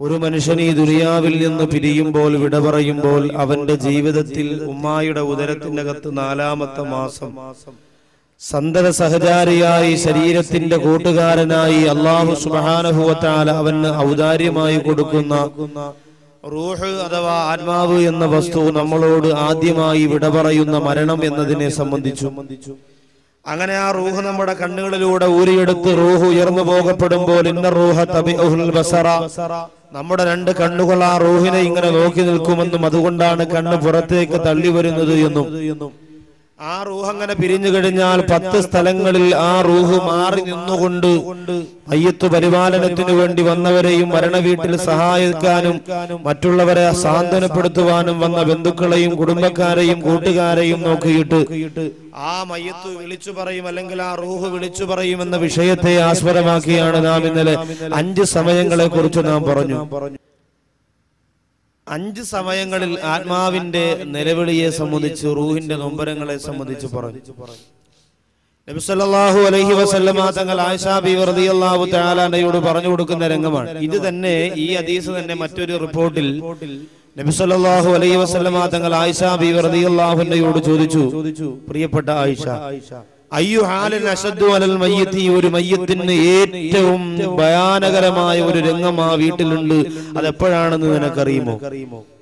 ഒരു മനുഷ്യൻ ഈ ദുനിയാവിൽ നിന്ന് പിരിയുമ്പോൾ വിട പറയുമ്പോൾ അവന്റെ ജീവിതത്തിൽ ഉമ്മായുടെ ഉദരത്തിനകത്ത് നാലാമത്തെ മാസം സന്തത സഹചാരിയായി ശരീരത്തിന്റെ കൂട്ടുകാരനായി അള്ളാഹു സുബാനഹുവത്താല അവന് ഔദാര്യമായി കൊടുക്കുന്ന റൂഹ് അഥവാ ആത്മാവ് എന്ന വസ്തു നമ്മളോട് ആദ്യമായി വിട പറയുന്ന മരണം എന്നതിനെ സംബന്ധിച്ചു. അങ്ങനെ ആ റൂഹ് നമ്മുടെ കണ്ണുകളിലൂടെ ഊരിയെടുത്ത് റൂഹ് ഉയർന്നു പോകപ്പെടുമ്പോൾ ഇന്ന റൂഹ തബി ബസറ. നമ്മുടെ രണ്ട് കണ്ണുകൾ ആ റൂഹിനെ ഇങ്ങനെ നോക്കി നിൽക്കുമെന്നും അതുകൊണ്ടാണ് കണ്ണ് പുറത്തേക്ക് തള്ളി വരുന്നത് എന്നും. ആ റൂഹ് അങ്ങനെ പിരിഞ്ഞു കഴിഞ്ഞാൽ പത്ത് സ്ഥലങ്ങളിൽ ആ റൂഹ് മാറി നിന്നുകൊണ്ട് അയ്യത്ത് പരിപാലനത്തിനു വേണ്ടി വന്നവരെയും മരണവീട്ടിൽ സഹായിക്കാനും മറ്റുള്ളവരെ സാന്ത്വനപ്പെടുത്തുവാനും വന്ന ബന്ധുക്കളെയും കുടുംബക്കാരെയും കൂട്ടുകാരെയും നോക്കിയിട്ട് ആ മയ്യത്ത് വിളിച്ചു പറയും അല്ലെങ്കിൽ ആ റൂഹ് വിളിച്ചു പറയും എന്ന വിഷയത്തെ ആസ്പദമാക്കിയാണ് നാം ഇന്നലെ അഞ്ച് സമയങ്ങളെ കുറിച്ച് നാം പറഞ്ഞു. അഞ്ച് സമയങ്ങളിൽ ആത്മാവിന്റെ നിലവിളിയെ സംബന്ധിച്ച് റൂഹിന്റെ നൊമ്പരങ്ങളെ സംബന്ധിച്ച് പറഞ്ഞു. നബിസല്ലാഹു അലൈഹി വസല്ലമ തങ്ങൾ ആയിഷാ ബി റളിയല്ലാഹു തആലാനയോട് പറഞ്ഞു കൊടുക്കുന്ന രംഗമാണ്. ഇത് തന്നെ ഈ ഹദീസ് തന്നെ മറ്റൊരു റിപ്പോർട്ടിൽ നബിസല്ലാഹു അലൈഹി വസല്ലമ തങ്ങൾ ആയിഷാ ബി റളിയല്ലാഹുവിനോട് ചോദിച്ചു. പ്രിയപ്പെട്ട ആയിഷ ഒരു മയ്യത്തിന് ഏറ്റവും ഭയാനകരമായ ഒരു രംഗം ആ വീട്ടിലുണ്ട്. അതെപ്പോഴാണെന്ന് നിനക്കറിയുമോ?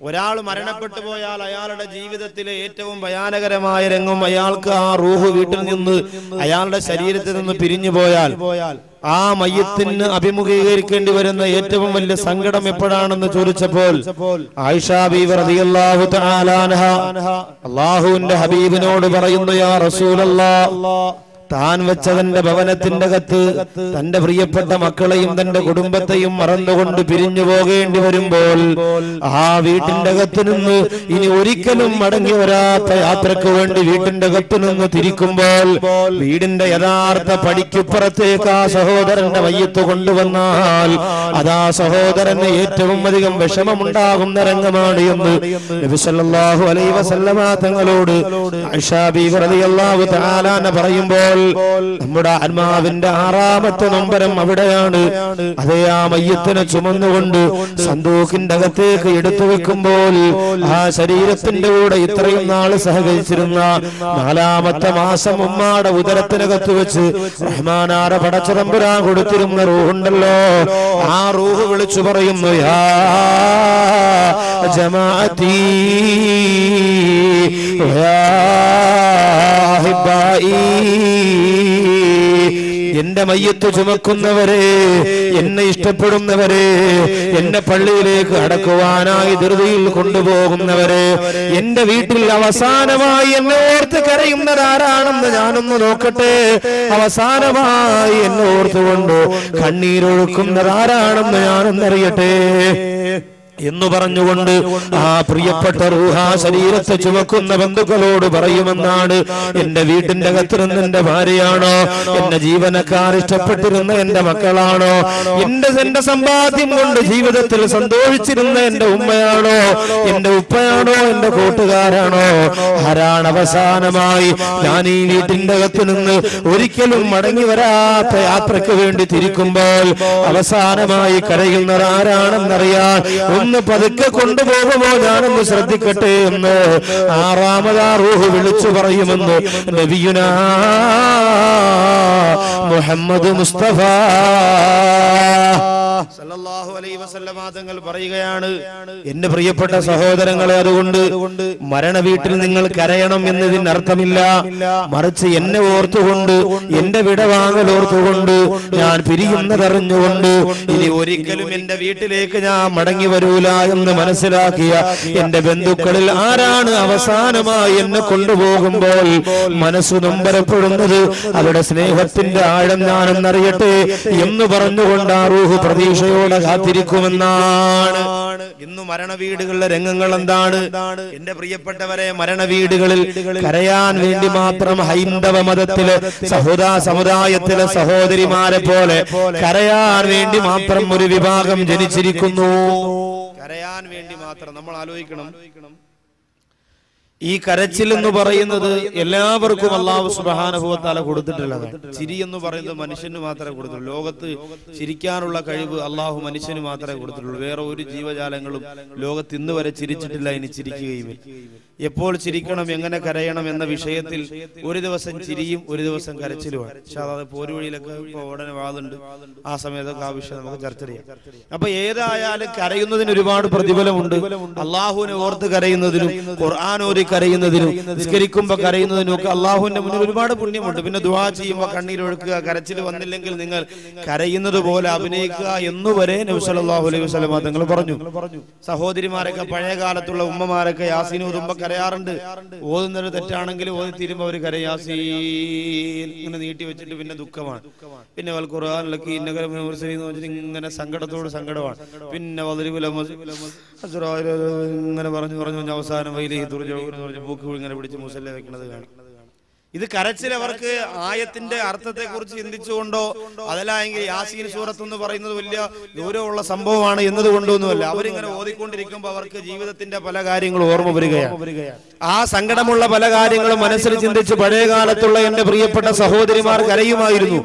ഒരാൾ മരണപ്പെട്ടു പോയാൽ അയാളുടെ ജീവിതത്തിലെ ഏറ്റവും ഭയാനകരമായ രംഗം അയാൾക്ക് ആ റൂഹ് വീട്ടിൽ നിന്ന് അയാളുടെ ശരീരത്തിൽ നിന്ന് പിരിഞ്ഞു പോയാൽ ആ മയ്യത്തിന് അഭിമുഖീകരിക്കേണ്ടി വരുന്ന ഏറ്റവും വലിയ സങ്കടം എപ്പോഴാണെന്ന് ചോദിച്ചപ്പോൾ അള്ളാഹുവിന്റെ ഹബീബിനോട് പറയുന്നു യാ റസൂലല്ലാ താൻ വെച്ചതന്റെ ഭവനത്തിന്റെ കത്ത് തന്റെ പ്രിയപ്പെട്ട മക്കളെയും തന്റെ കുടുംബത്തെയും മറന്നുകൊണ്ട് പിരിഞ്ഞു പോകേണ്ടി വരുമ്പോൾ ആ വീട്ടിന്റെ അകത്ത് നിന്ന് ഇനി ഒരിക്കലും മടങ്ങി വരാത്ത യാത്രയ്ക്ക് വേണ്ടി വീട്ടിന്റെ അകത്ത് നിന്ന് തിരിക്കുമ്പോൾ വീടിന്റെ യഥാർത്ഥ പടിക്കുപ്പുറത്തേക്ക് ആ സഹോദരന്റെ വയ്യത്ത് കൊണ്ടുവന്നാൽ അതാ സഹോദരന് ഏറ്റവും അധികം വിഷമമുണ്ടാകുന്ന രംഗമാണ് എന്ന് നബി സല്ലല്ലാഹു അലൈഹി വസല്ലമ തങ്ങളോട് പറയുമ്പോൾ നമ്മുടെ ആത്മാവിന്റെ ആറാമത്തെ നമ്പരം അവിടെയാണ്. അതേ ആ മയ്യത്തിനെ ചുമന്നുകൊണ്ട് സന്തോഷിന്റെ അകത്തേക്ക് എടുത്തു വെക്കുമ്പോൾ ആ ശരീരത്തിന്റെ കൂടെ ഇത്രയും നാൾ സഹകരിച്ചിരുന്ന നാലാമത്തെ മാസം ഉമ്മാടെ ഉദരത്തിനകത്ത് വെച്ച് റഹ്മാനാറ പടച്ചതമ്പുരാൻ കൊടുത്തിരുന്ന റൂഹുണ്ടല്ലോ. ആ റൂഹ് വിളിച്ചു പറയുന്നു യാ ജമാഅത്തി യാ എന്റെ മയ്യത്ത് ചുമക്കുന്നവരെ എന്നെ ഇഷ്ടപ്പെടുന്നവരെ എന്നെ പള്ളിയിലേക്ക് അടക്കുവാനായി ധൃതിയിൽ കൊണ്ടുപോകുന്നവരെ എന്റെ വീട്ടിൽ അവസാനമായി എന്നെ ഓർത്ത് കരയുന്നത് ആരാണെന്ന് ഞാനൊന്ന് നോക്കട്ടെ. അവസാനമായി എന്നെ ഓർത്തുകൊണ്ട് കണ്ണീരൊഴുക്കുന്നത് ആരാണെന്ന് ഞാനൊന്നറിയട്ടെ. എന്ന് പറഞ്ഞുകൊണ്ട് ആ പ്രിയപ്പെട്ട റൂഹ ശരീരത്തെ ചുമക്കുന്ന ബന്ധുക്കളോട് പറയുമെന്നാണ് എന്റെ വീട്ടിന്റെ അകത്തിരുന്ന് എന്റെ ഭാര്യയാണോ? എന്റെ ജീവനക്കാർ ഇഷ്ടപ്പെട്ടിരുന്ന എന്റെ മക്കളാണോ? എന്റെ എന്റെ സമ്പാദ്യം കൊണ്ട് ജീവിതത്തിൽ സന്തോഷിച്ചിരുന്ന എന്റെ ഉമ്മയാണോ? എന്റെ ഉപ്പയാണോ? എന്റെ കൂട്ടുകാരാണോ? ആരാണ് അവസാനമായി ഞാൻ ഈ വീട്ടിന്റെ അകത്ത് നിന്ന് ഒരിക്കലും മടങ്ങി വരാത്ത യാത്രയ്ക്ക് വേണ്ടി തിരിക്കുമ്പോൾ അവസാനമായി കരയുന്നത് ആരാണെന്നറിയാൻ ഒന്ന് പതുക്കെ കൊണ്ടുപോകുമോ ഞാനൊന്ന് ശ്രദ്ധിക്കട്ടെ എന്ന് ആറാമതാ റൂഹ് വിളിച്ചു പറയുമെന്ന് നബിയുന മുഹമ്മദ് മുസ്തഫ. തങ്ങൾ പറയുകയാണ് എന്റെ പ്രിയപ്പെട്ട സഹോദരങ്ങളെ അതുകൊണ്ട് മരണ വീട്ടിൽ നിങ്ങൾ കരയണം എന്നതിന് അർത്ഥമില്ല മറിച്ച് എന്നെ ഓർത്തുകൊണ്ട് എന്റെ വിടവാങ്ങൽ ഓർത്തുകൊണ്ട് ഞാൻ പിരിയുന്നതറിഞ്ഞുകൊണ്ട് ഇനി ഒരിക്കലും എന്റെ വീട്ടിലേക്ക് ഞാൻ മടങ്ങി വരൂല. എന്ന് മനസ്സിലാക്കിയ എന്റെ ബന്ധുക്കളിൽ ആരാണ് അവസാനമായി എന്നെ കൊണ്ടുപോകുമ്പോൾ മനസ്സ് നൊമ്പരപ്പെടുന്നത്? അവരുടെ സ്നേഹത്തിന്റെ ആഴം ഞാനെന്നറിയട്ടെ എന്ന് പറഞ്ഞുകൊണ്ട് ആ റൂഹ് പ്രതീക്ഷയോടെ കാത്തിരിക്കുമെന്നാണ്. ഇന്ന് മരണ വീടുകളിലെ രംഗങ്ങൾ എന്താണ്? എന്റെ പ്രിയപ്പെട്ടവരെ മരണ വീടുകളിൽ കരയാൻ വേണ്ടി മാത്രം ഹൈന്ദവ മതത്തിലെ സഹോദാ സമുദായത്തിലെ സഹോദരിമാരെ പോലെ കരയാൻ വേണ്ടി മാത്രം ഒരു വിഭാഗം ജനിച്ചിരിക്കുന്നു. കരയാൻ വേണ്ടി മാത്രം നമ്മൾ ആലോചിക്കണം. ഈ കരച്ചിൽ എന്ന് പറയുന്നത് എല്ലാവർക്കും അള്ളാഹു സുബാനുഭവത്താല കൊടുത്തിട്ടുള്ളത് ചിരി എന്ന് പറയുന്നത് മനുഷ്യന് മാത്രമേ കൊടുത്തുള്ളൂ. ലോകത്ത് ചിരിക്കാനുള്ള കഴിവ് അള്ളാഹു മനുഷ്യന് മാത്രമേ കൊടുത്തിട്ടുള്ളൂ വേറെ ഒരു ജീവജാലങ്ങളും ലോകത്ത് ഇന്ന് വരെ ചിരിച്ചിട്ടില്ല ഇനി ചിരിക്കുകയും എപ്പോൾ ചിരിക്കണം എങ്ങനെ കരയണം എന്ന വിഷയത്തിൽ ഒരു ദിവസം ചിരിയും ഒരു ദിവസം കരച്ചിലുമാണ് പക്ഷെ അതായത് പോരുവഴിയിലൊക്കെ ഇപ്പൊ ഉടനെ വാതുണ്ട് ആ സമയത്തൊക്കെ ആ വിഷയം നമുക്ക് ചർച്ച ചെയ്യാം. അപ്പൊ ഏതായാലും കരയുന്നതിന് ഒരുപാട് പ്രതിഫലമുണ്ട്. അള്ളാഹുവിനെ ഓർത്ത് കരയുന്നതിനും ഖുർആൻ ഓരി കരയുന്നതിനും നിസ്കരിക്കുമ്പോ കരയുന്നതിനും ഒക്കെ അള്ളാഹുവിന്റെ മുന്നിൽ ഒരുപാട് പുണ്യമുണ്ട്. പിന്നെ ദുആ ചെയ്യുമ്പോൾ കണ്ണീരൊഴുക്കുക കരച്ചിൽ വന്നില്ലെങ്കിൽ നിങ്ങൾ കരയുന്നത് പോലെ അഭിനയിക്കുക എന്നുവരെ നബ്സലാഹു അലൈഹി വസ്ലമ തങ്ങൾ പറഞ്ഞു. സഹോദരിമാരൊക്കെ പഴയ കാലത്തുള്ള ഉമ്മമാരൊക്കെ യാസീൻ ഊതുമ്പോ കരയാറുണ്ട് ഓതുന്നത് തെറ്റാണെങ്കിൽ ഓതി തീരുമ്പോ അവർ കരയാസീൻ ഇങ്ങനെ നീട്ടി വെച്ചിട്ട് പിന്നെ ദുഃഖമാണ്. പിന്നെ വൽ ഖുർആനിലൊക്കെ ഇങ്ങനെ സങ്കടത്തോട് സങ്കടമാണ്. പിന്നെ ഇങ്ങനെ പറഞ്ഞു പറഞ്ഞു അവസാനം വൈലി തുറച്ചു പറഞ്ഞു പൂക്ക് ഇങ്ങനെ പിടിച്ച് മുസല്ല വെക്കുന്നത് കാണാം. ഇത് കരച്ചിൽ അവർക്ക് ആയത്തിന്റെ അർത്ഥത്തെ കുറിച്ച് ചിന്തിച്ചുകൊണ്ടോ? അതല്ലെങ്കിൽ യാസീൻ സൂറത്ത് എന്ന് പറയുന്നത് വലിയ ദൂരമുള്ള സംഭവമാണ് എന്നതുകൊണ്ടൊന്നുമല്ല അവരിങ്ങനെ ഓതിക്കൊണ്ടിരിക്കുമ്പോൾ അവർക്ക് ജീവിതത്തിന്റെ പല കാര്യങ്ങളും ഓർമ്മ വരികയാണ്. ആ സങ്കടമുള്ള പല കാര്യങ്ങളും മനസ്സിൽ ചിന്തിച്ച് പഴയ കാലത്തുള്ള എന്റെ പ്രിയപ്പെട്ട സഹോദരിമാർ കരയുമായിരുന്നു.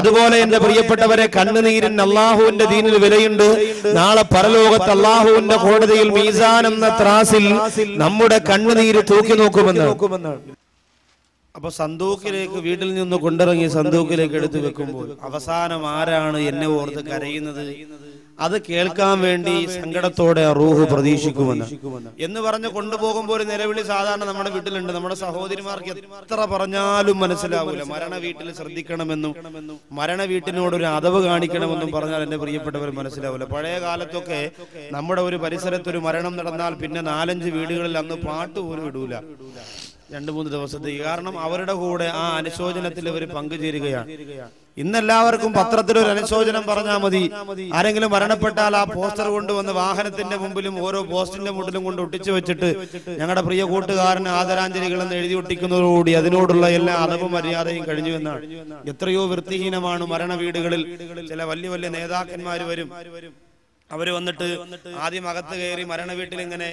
അതുപോലെ എന്റെ പ്രിയപ്പെട്ടവരെ കണ്ണുനീരിന് അള്ളാഹുവിന്റെ ദീനിൽ വിലയുണ്ട്. നാളെ പരലോകത്ത് അള്ളാഹുവിന്റെ കോടതിയിൽ മീസാൻ എന്ന ത്രാസിൽ നമ്മുടെ കണ്ണുനീര് തൂക്കി നോക്കുമെന്ന് അപ്പൊ സന്തൂക്കിലേക്ക് വീട്ടിൽ നിന്ന് കൊണ്ടിറങ്ങി സന്തൂക്കിലേക്ക് എടുത്തു വെക്കുമ്പോൾ അവസാനം ആരാണ് എന്നെ ഓർത്ത് കരയുന്നത്? അത് കേൾക്കാൻ വേണ്ടി സങ്കടത്തോടെ ആ റൂഹ് പ്രതീക്ഷിക്കുമെന്ന്. എന്ന് പറഞ്ഞ് കൊണ്ടുപോകുമ്പോൾ ഒരു നിലവിളി സാധാരണ നമ്മുടെ വീട്ടിലുണ്ട്. നമ്മുടെ സഹോദരിമാർക്ക് എത്ര പറഞ്ഞാലും മനസ്സിലാവൂല. മരണ വീട്ടിൽ ശ്രദ്ധിക്കണമെന്നും മരണ വീട്ടിനോട് ഒരു അതവ് കാണിക്കണമെന്നും പറഞ്ഞാൽ എന്റെ പ്രിയപ്പെട്ടവർ മനസ്സിലാവൂല. പഴയ കാലത്തൊക്കെ നമ്മുടെ ഒരു പരിസരത്ത് ഒരു മരണം നടന്നാൽ പിന്നെ നാലഞ്ച് വീടുകളിൽ അന്ന് പാട്ട് പോലും ഇടൂല. രണ്ടു മൂന്ന് ദിവസത്തേക്ക് കാരണം അവരുടെ കൂടെ ആ അനുശോചനത്തിൽ അവർ പങ്കുചേരുകയാണ്. ഇന്നെല്ലാവർക്കും പത്രത്തിൽ ഒരു അനുശോചനം പറഞ്ഞാൽ മതി. ആരെങ്കിലും മരണപ്പെട്ടാൽ ആ പോസ്റ്റർ കൊണ്ടുവന്ന് വാഹനത്തിന്റെ മുമ്പിലും ഓരോ പോസ്റ്റിന്റെ മുട്ടിലും കൊണ്ട് ഒട്ടിച്ചു വെച്ചിട്ട് ഞങ്ങളുടെ പ്രിയ കൂട്ടുകാരന് ആദരാഞ്ജലികൾ എന്ന് എഴുതി ഒട്ടിക്കുന്നതോടുകൂടി അതിനോടുള്ള എല്ലാ അതവും മര്യാദയും കഴിഞ്ഞു എന്നാണ്. എത്രയോ വൃത്തിഹീനമാണ് മരണ വീടുകളിൽ ചില വലിയ വലിയ നേതാക്കന്മാർ വരും. അവർ വന്നിട്ട് ആദ്യം അകത്ത് കയറി മരണ വീട്ടിൽ ഇങ്ങനെ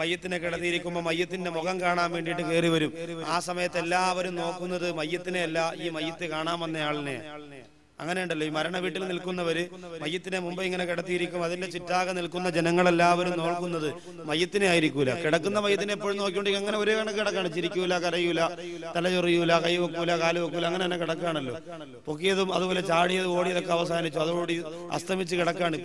മയ്യത്തിനെ കിടത്തിയിരിക്കുമ്പോൾ മയ്യത്തിന്റെ മുഖം കാണാൻ വേണ്ടിയിട്ട് കയറി വരും. ആ സമയത്ത് എല്ലാവരും നോക്കുന്നത് മയ്യത്തിനെ അല്ല ഈ മയ്യത്ത് കാണാൻ വന്ന ആളിനെ. അങ്ങനെ ഉണ്ടല്ലോ ഈ മരണ വീട്ടിൽ നിൽക്കുന്നവര് മയ്യത്തിനെ മുമ്പ് ഇങ്ങനെ കിടത്തിയിരിക്കും അതിന്റെ ചുറ്റാകെ നിൽക്കുന്ന ജനങ്ങളെല്ലാവരും നോക്കുന്നത് മയ്യത്തിനെ ആയിരിക്കൂല. കിടക്കുന്ന മയ്യത്തിനെ എപ്പോഴും നോക്കിക്കൊണ്ടെങ്കിൽ അങ്ങനെ ഒരേ കണക്ക് കിടക്കാണ്. ചിരിക്കൂല കരയൂല തലചൊറിയൂല കൈ വെക്കൂല കാൽ വെക്കൂല അങ്ങനെ തന്നെ കിടക്കാണല്ലോ. പൊക്കിയതും അതുപോലെ ചാടിയതും ഓടിയതൊക്കെ അവസാനിച്ചു അതോടി അസ്തമിച്ച് കിടക്കാണ്.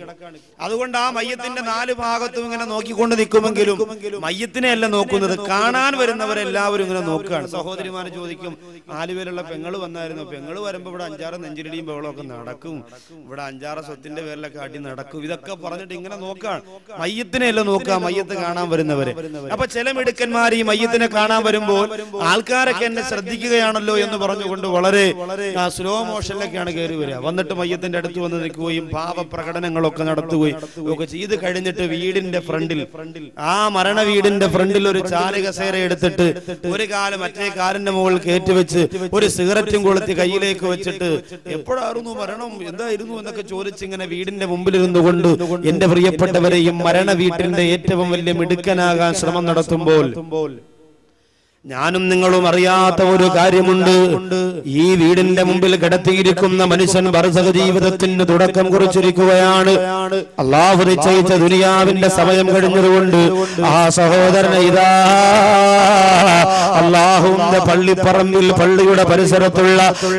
അതുകൊണ്ട് ആ മയ്യത്തിന്റെ നാല് ഭാഗത്തും ഇങ്ങനെ നോക്കിക്കൊണ്ട് നിൽക്കുമെങ്കിലും മയ്യത്തിനെ അല്ല നോക്കുന്നത്. കാണാൻ വരുന്നവരെല്ലാവരും ഇങ്ങനെ നോക്കുകയാണ്. സഹോദരിമാരെ ചോദിക്കും ആലുവയിലുള്ള പെങ്ങൾ വന്നായിരുന്നു. പെങ്ങൾ വരുമ്പോ ഇവിടെ അഞ്ചാറ് നെഞ്ചിരിടിയും ബഹളമൊക്കെ നടക്കും. ഇവിടെ അഞ്ചാറ് സ്വത്തിന്റെ പേരിലൊക്കെ അടി നടക്കും. ഇതൊക്കെ പറഞ്ഞിട്ട് ഇങ്ങനെ നോക്കുകയാണ് മയ്യത്തിനെയല്ലോ നോക്കുക മയ്യത്ത് കാണാൻ വരുന്നവരെ. അപ്പൊ ചില മിടുക്കന്മാർ ഈ മയ്യത്തിനെ കാണാൻ വരുമ്പോൾ ആൾക്കാരൊക്കെ എന്നെ ശ്രദ്ധിക്കുകയാണല്ലോ എന്ന് പറഞ്ഞുകൊണ്ട് വളരെ സ്ലോ മോഷനിലൊക്കെയാണ് കയറി വരിക. വന്നിട്ട് മയ്യത്തിന്റെ അടുത്ത് വന്ന് നിൽക്കുകയും ഭാവപ്രകടനങ്ങളൊക്കെ നടത്തുകയും ഒക്കെ ചെയ്ത് കഴിഞ്ഞിട്ട് വീടിന്റെ ഫ്രണ്ടിൽ ആ മരണ വീടിന്റെ ഫ്രണ്ടിൽ ഒരു ചാരകസേര എടുത്തിട്ട് ഒരു കാലം മറ്റേ കാലിന്റെ മുകളിൽ കയറ്റിവെച്ച് ഒരു സിഗരറ്റും കൊളുത്തി കയ്യിലേക്ക് വെച്ചിട്ട് എപ്പോഴായിരുന്നു മരണം എന്തായിരുന്നു എന്നൊക്കെ ചോദിച്ചിങ്ങനെ വീടിന്റെ മുമ്പിലിരുന്നു കൊണ്ട് എന്റെ പ്രിയപ്പെട്ടവരെയും മരണ വീട്ടിന്റെ ഏറ്റവും വലിയ മിടുക്കനാകാൻ ശ്രമം നടത്തുമ്പോൾ ഞാനും നിങ്ങളും അറിയാത്ത ഒരു കാര്യമുണ്ട്. ഈ വീടിന്റെ മുമ്പിൽ കിടത്തിയിരിക്കുന്ന മനുഷ്യൻ ഭർസക ജീവിതത്തിന് തുടക്കം കുറിച്ചിരിക്കുകയാണ്. അള്ളാഹു നിശ്ചയിച്ച ദുനിയാവിന്റെ സമയം കഴിഞ്ഞതുകൊണ്ട് ആ സഹോദരൻ ഇതാ അള്ളാഹുവിന്റെ പള്ളിപ്പറമ്പിൽ പള്ളിയുടെ പരിസരത്തുള്ള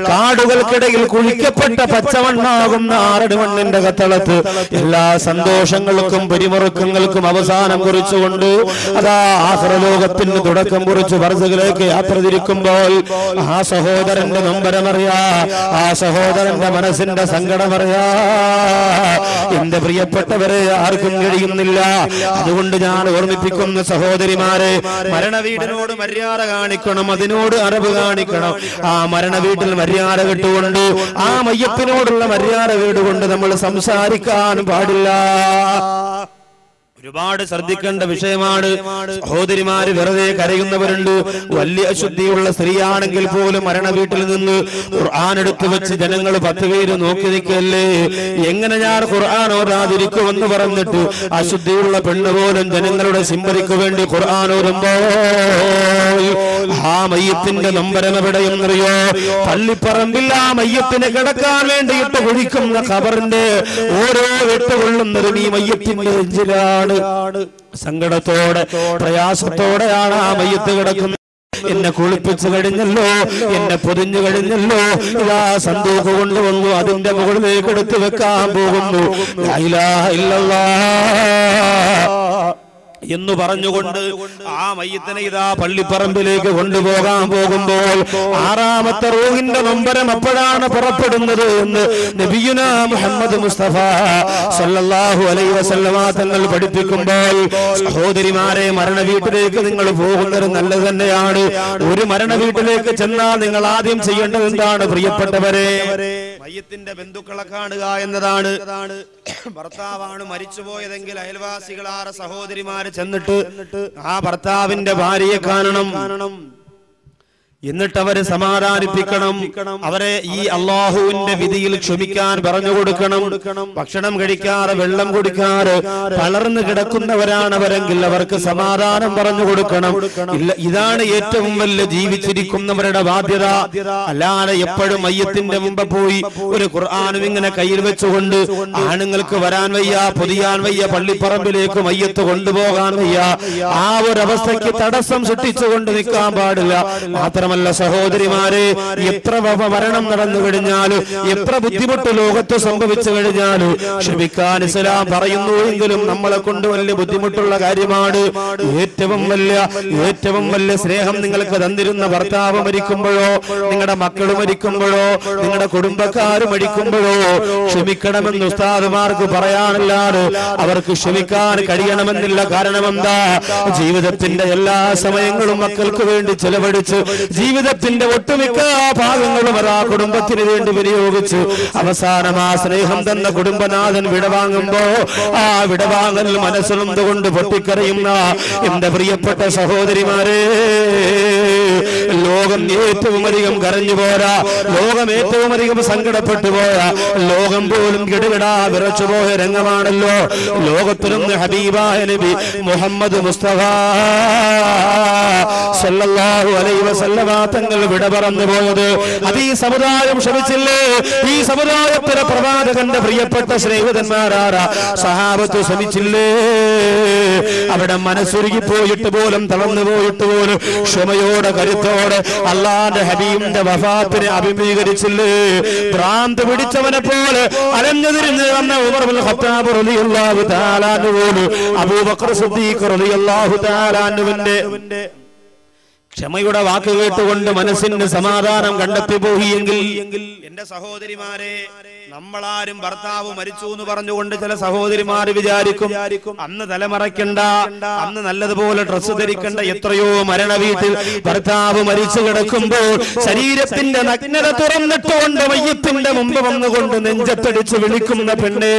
കാടുകൾക്കിടയിൽ കുഴിക്കപ്പെട്ട പച്ചമണ്ണാകുന്ന ആറടി മണ്ണിന്റെ കത്തളത്ത് എല്ലാ സന്തോഷങ്ങൾക്കും പരിമുറുക്കങ്ങൾക്കും അവസാനം കുറിച്ചുകൊണ്ട് അതാ ആഹ്റലോകത്തിന് തുടക്കം കുറിച്ച് വർഷത്തിലേക്ക് യാത്ര തിരിക്കുമ്പോൾ ആ സഹോദരന്റെ നമ്പരമറിയാ ആ സഹോദരന്റെ മനസ്സിന്റെ സങ്കടമറിയാ എന്റെ പ്രിയപ്പെട്ടവരെ ആർക്കും കഴിയുന്നില്ല. അതുകൊണ്ട് ഞാൻ ഓർമ്മിപ്പിക്കുന്ന സഹോദരിമാരെ മരണവീടിനോട് മര്യാദ കാണിക്കണം അതിനോട് അറിവ് കാണിക്കണം. ആ മരണ വീട്ടിൽ മര്യാദ കിട്ടുകൊണ്ട് ആ മയ്യപ്പിനോടുള്ള മര്യാദ വീടുകൊണ്ട് നമ്മൾ സംസാരിക്കാൻ പാടില്ല. ഒരുപാട് ശ്രദ്ധിക്കേണ്ട വിഷയമാണ് സഹോദരിമാര് വെറുതെ കരയുന്നവരുണ്ട്. വലിയ അശുദ്ധിയുള്ള സ്ത്രീയാണെങ്കിൽ പോലും മരണ വീട്ടിൽ നിന്ന് ഖുർആൻ എടുത്തു വെച്ച് ജനങ്ങൾ പത്ത് പേര് നോക്കി നിൽക്കല്ലേ എങ്ങനെ ഞാൻ ഖുർആൻ ഓരാതിരിക്കുമെന്ന് പറഞ്ഞിട്ട് അശുദ്ധിയുള്ള പെണ്ണ് പോലും ജനങ്ങളുടെ സിംബലിക്ക് വേണ്ടി ഖുർആൻ ഓരുമ്പോ ആ മയ്യത്തിന്റെ നമ്പരം എവിടെയെന്നറിയോ പള്ളിപ്പറമ്പിൽ ആ മയ്യത്തിന് കിടക്കാൻ വേണ്ടിയിട്ട് കുഴിക്കുന്ന ഖബറിന്റെ ഓരോ വെട്ടുകൊള്ളുന്നതും ഈ മയ്യത്തിന്റെ നെഞ്ചിലാണ് സങ്കടത്തോടെ പ്രയാസത്തോടെയാണ് ആ മയ്യത്ത് കിടക്കുന്നത്. എന്നെ കുളിപ്പിച്ചു കഴിഞ്ഞല്ലോ എന്നെ പൊതിഞ്ഞു കഴിഞ്ഞല്ലോ. ഇതാ സന്തോഷ കൊണ്ടുവന്നു അതിന്റെ മുകളിലേക്ക് എടുത്തു വെക്കാൻ പോകുന്നു. ഇല്ലല്ലാ. എന്ന് പറഞ്ഞുകൊണ്ട് ആ മയ്യത്തിനെ ഇതാ പള്ളിപ്പറമ്പിലേക്ക് കൊണ്ടുപോകാൻ പോകുമ്പോൾ ആറാമത്തെ റൂഹിന്റെ നമ്പരം അപ്പോഴാണ് പുറപ്പെടുന്നത് എന്ന് നബിയുന മുഹമ്മദ് മുസ്തഫ സല്ലല്ലാഹു അലൈഹി വസല്ലമ തങ്ങൾ പഠിപ്പിക്കുമ്പോൾ സഹോദരിമാരെ മരണ വീട്ടിലേക്ക് നിങ്ങൾ പോകുന്നത് നല്ലത് തന്നെയാണ്. ഒരു മരണ വീട്ടിലേക്ക് ചെന്നാൽ നിങ്ങൾ ആദ്യം ചെയ്യേണ്ടത് എന്താണ്? പ്രിയപ്പെട്ടവരെ മയ്യത്തിന്റെ ബന്ധുക്കളെ കാണുക എന്നതാണ്. ഭർത്താവാണ് മരിച്ചുപോയതെങ്കിൽ അയൽവാസികളാറ് സഹോദരിമാര് ചെന്നിട്ട് ആ ഭർത്താവിന്റെ ഭാര്യയെ കാണണം. എന്നിട്ട് അവരെ സമാധാനിപ്പിക്കണം. അവരെ ഈ അള്ളാഹുവിന്റെ വിധിയിൽ ക്ഷമിക്കാൻ പറഞ്ഞു കൊടുക്കണം. ഭക്ഷണം കഴിക്കാറ് വെള്ളം കുടിക്കാറ് തളർന്നു കിടക്കുന്നവരാണ് അവരെങ്കിൽ അവർക്ക് സമാധാനം പറഞ്ഞു കൊടുക്കണം. ഇല്ല ഇതാണ് ഏറ്റവും വലിയ ജീവിച്ചിരിക്കുന്നവരുടെ ബാധ്യത. അല്ലാതെ എപ്പോഴും മയ്യത്തിന്റെ മുമ്പ് പോയി ഒരു ഖുർആാനും ഇങ്ങനെ കയ്യിൽ വെച്ചുകൊണ്ട് ആണുങ്ങൾക്ക് വരാൻ വയ്യ പൊതിയാൻ വയ്യ പള്ളിപ്പറമ്പിലേക്ക് മയ്യത്ത് കൊണ്ടുപോകാൻ വയ്യ. ആ ഒരു അവസ്ഥയ്ക്ക് തടസ്സം സൃഷ്ടിച്ചുകൊണ്ട് നിൽക്കാൻ പാടില്ല. മാത്രമല്ല സഹോദരിമാരെ എത്ര മരണം നടന്നു കഴിഞ്ഞാലും എത്ര ബുദ്ധിമുട്ട് ലോകത്ത് സംഭവിച്ചു കഴിഞ്ഞാലും ക്ഷമിക്കാൻ ഇസ്ലാം പറയുന്നു എങ്കിലും നമ്മളെ കൊണ്ട് വലിയ ബുദ്ധിമുട്ടുള്ള കാര്യമാണ്. ഏറ്റവും വലിയ ഏറ്റവും വലിയ സ്നേഹം നിങ്ങൾക്ക് തന്നിരുന്ന ഭർത്താവ് മരിക്കുമ്പോഴോ നിങ്ങളുടെ മക്കൾ മരിക്കുമ്പോഴോ നിങ്ങളുടെ കുടുംബക്കാർ മരിക്കുമ്പോഴോ ക്ഷമിക്കണമെന്ന് ഉസ്താദുമാർക്ക് പറയാനല്ലാതെ അവർക്ക് ക്ഷമിക്കാൻ കഴിയണമെന്നില്ല. കാരണം എന്താ? ജീവിതത്തിന്റെ എല്ലാ സമയങ്ങളും മക്കൾക്ക് വേണ്ടി ചെലവഴിച്ച് ജീവിതത്തിന്റെ ഒട്ടുമിക്ക ഭാഗങ്ങളും അവർ ആ കുടുംബത്തിന് വേണ്ടി വിനിയോഗിച്ചു അവസാനം ആ സ്നേഹം തന്ന കുടുംബനാഥൻ വിടവാങ്ങുമ്പോ ആ വിടവാങ്ങൽ മനസ്സിലൊന്നുകൊണ്ട് പൊട്ടിക്കറിയുന്ന എന്റെ പ്രിയപ്പെട്ട സഹോദരിമാരെ ലോകം ഏറ്റവും അധികം കരഞ്ഞു പോരാ ലോകം ഏറ്റവും അധികം സങ്കടപ്പെട്ടു പോരാ ലോകം പോലും കിടുകിടാ വിറച്ചു പോയ രംഗമാണല്ലോ. ലോകത്തിലൊന്ന് ഹബീബായ നബി മുഹമ്മദ് മുസ്തഫ സല്ലല്ലാഹു അലൈഹി വസല്ലമ തങ്ങൾ വിട പറഞ്ഞു പോയത്. അത് ഈ സമുദായം ക്ഷമിച്ചില്ലേ? ഈ സമുദായത്തിലെ പ്രവാചകന്റെ പ്രിയപ്പെട്ട സ്നേഹിതന്മാരാരാ? സഹാബത്ത് ശ്രമിച്ചില്ലേ അവിടെ മനസ്സുരുകി പോയിട്ട് പോലും തളർന്നു പോയിട്ട് പോലും ക്ഷമയോടെ കരുത്തോടെ അള്ളാന്റെ ഹബീബിന്റെ വഫാത്തിനെ അഭിമുഖീകരിച്ചില്ലേ? ഭ്രാന്ത് പിടിച്ചവനെ പോലെ അലഞ്ഞു തിരിഞ്ഞ് വന്ന ഉമർ ഖത്താബ് റളിയല്ലാഹു തആല അൻഹു പോലും അബൂബക്കർ സിദ്ദീഖ് റളിയല്ലാഹു തആല അൻഹുവിന്റെ ക്ഷമയുടെ വാക്ക് കേട്ടുകൊണ്ട് മനസ്സിന് സമാധാനം കണ്ടെത്തി പോയിയെങ്കിൽ എന്റെ സഹോദരിമാരെ നമ്മളാരും ഭർത്താവ് മരിച്ചു എന്ന് പറഞ്ഞുകൊണ്ട് ചില സഹോദരിമാർ വിചാരിക്കും അന്ന് തലമറയ്ക്കണ്ട അന്ന് നല്ലതുപോലെ ഡ്രസ്സ് ധരിക്കണ്ട എത്രയോ മരണ വീട്ടിൽ ഭർത്താവ് മരിച്ചു കിടക്കുമ്പോൾ ശരീരത്തിന്റെ നഗ്നത തുറന്നിട്ടുകൊണ്ട് മയ്യത്തിന്റെ മുമ്പ് വന്നുകൊണ്ട് നെഞ്ചത്തടിച്ച് വിളിക്കുന്ന പെണ്ണേ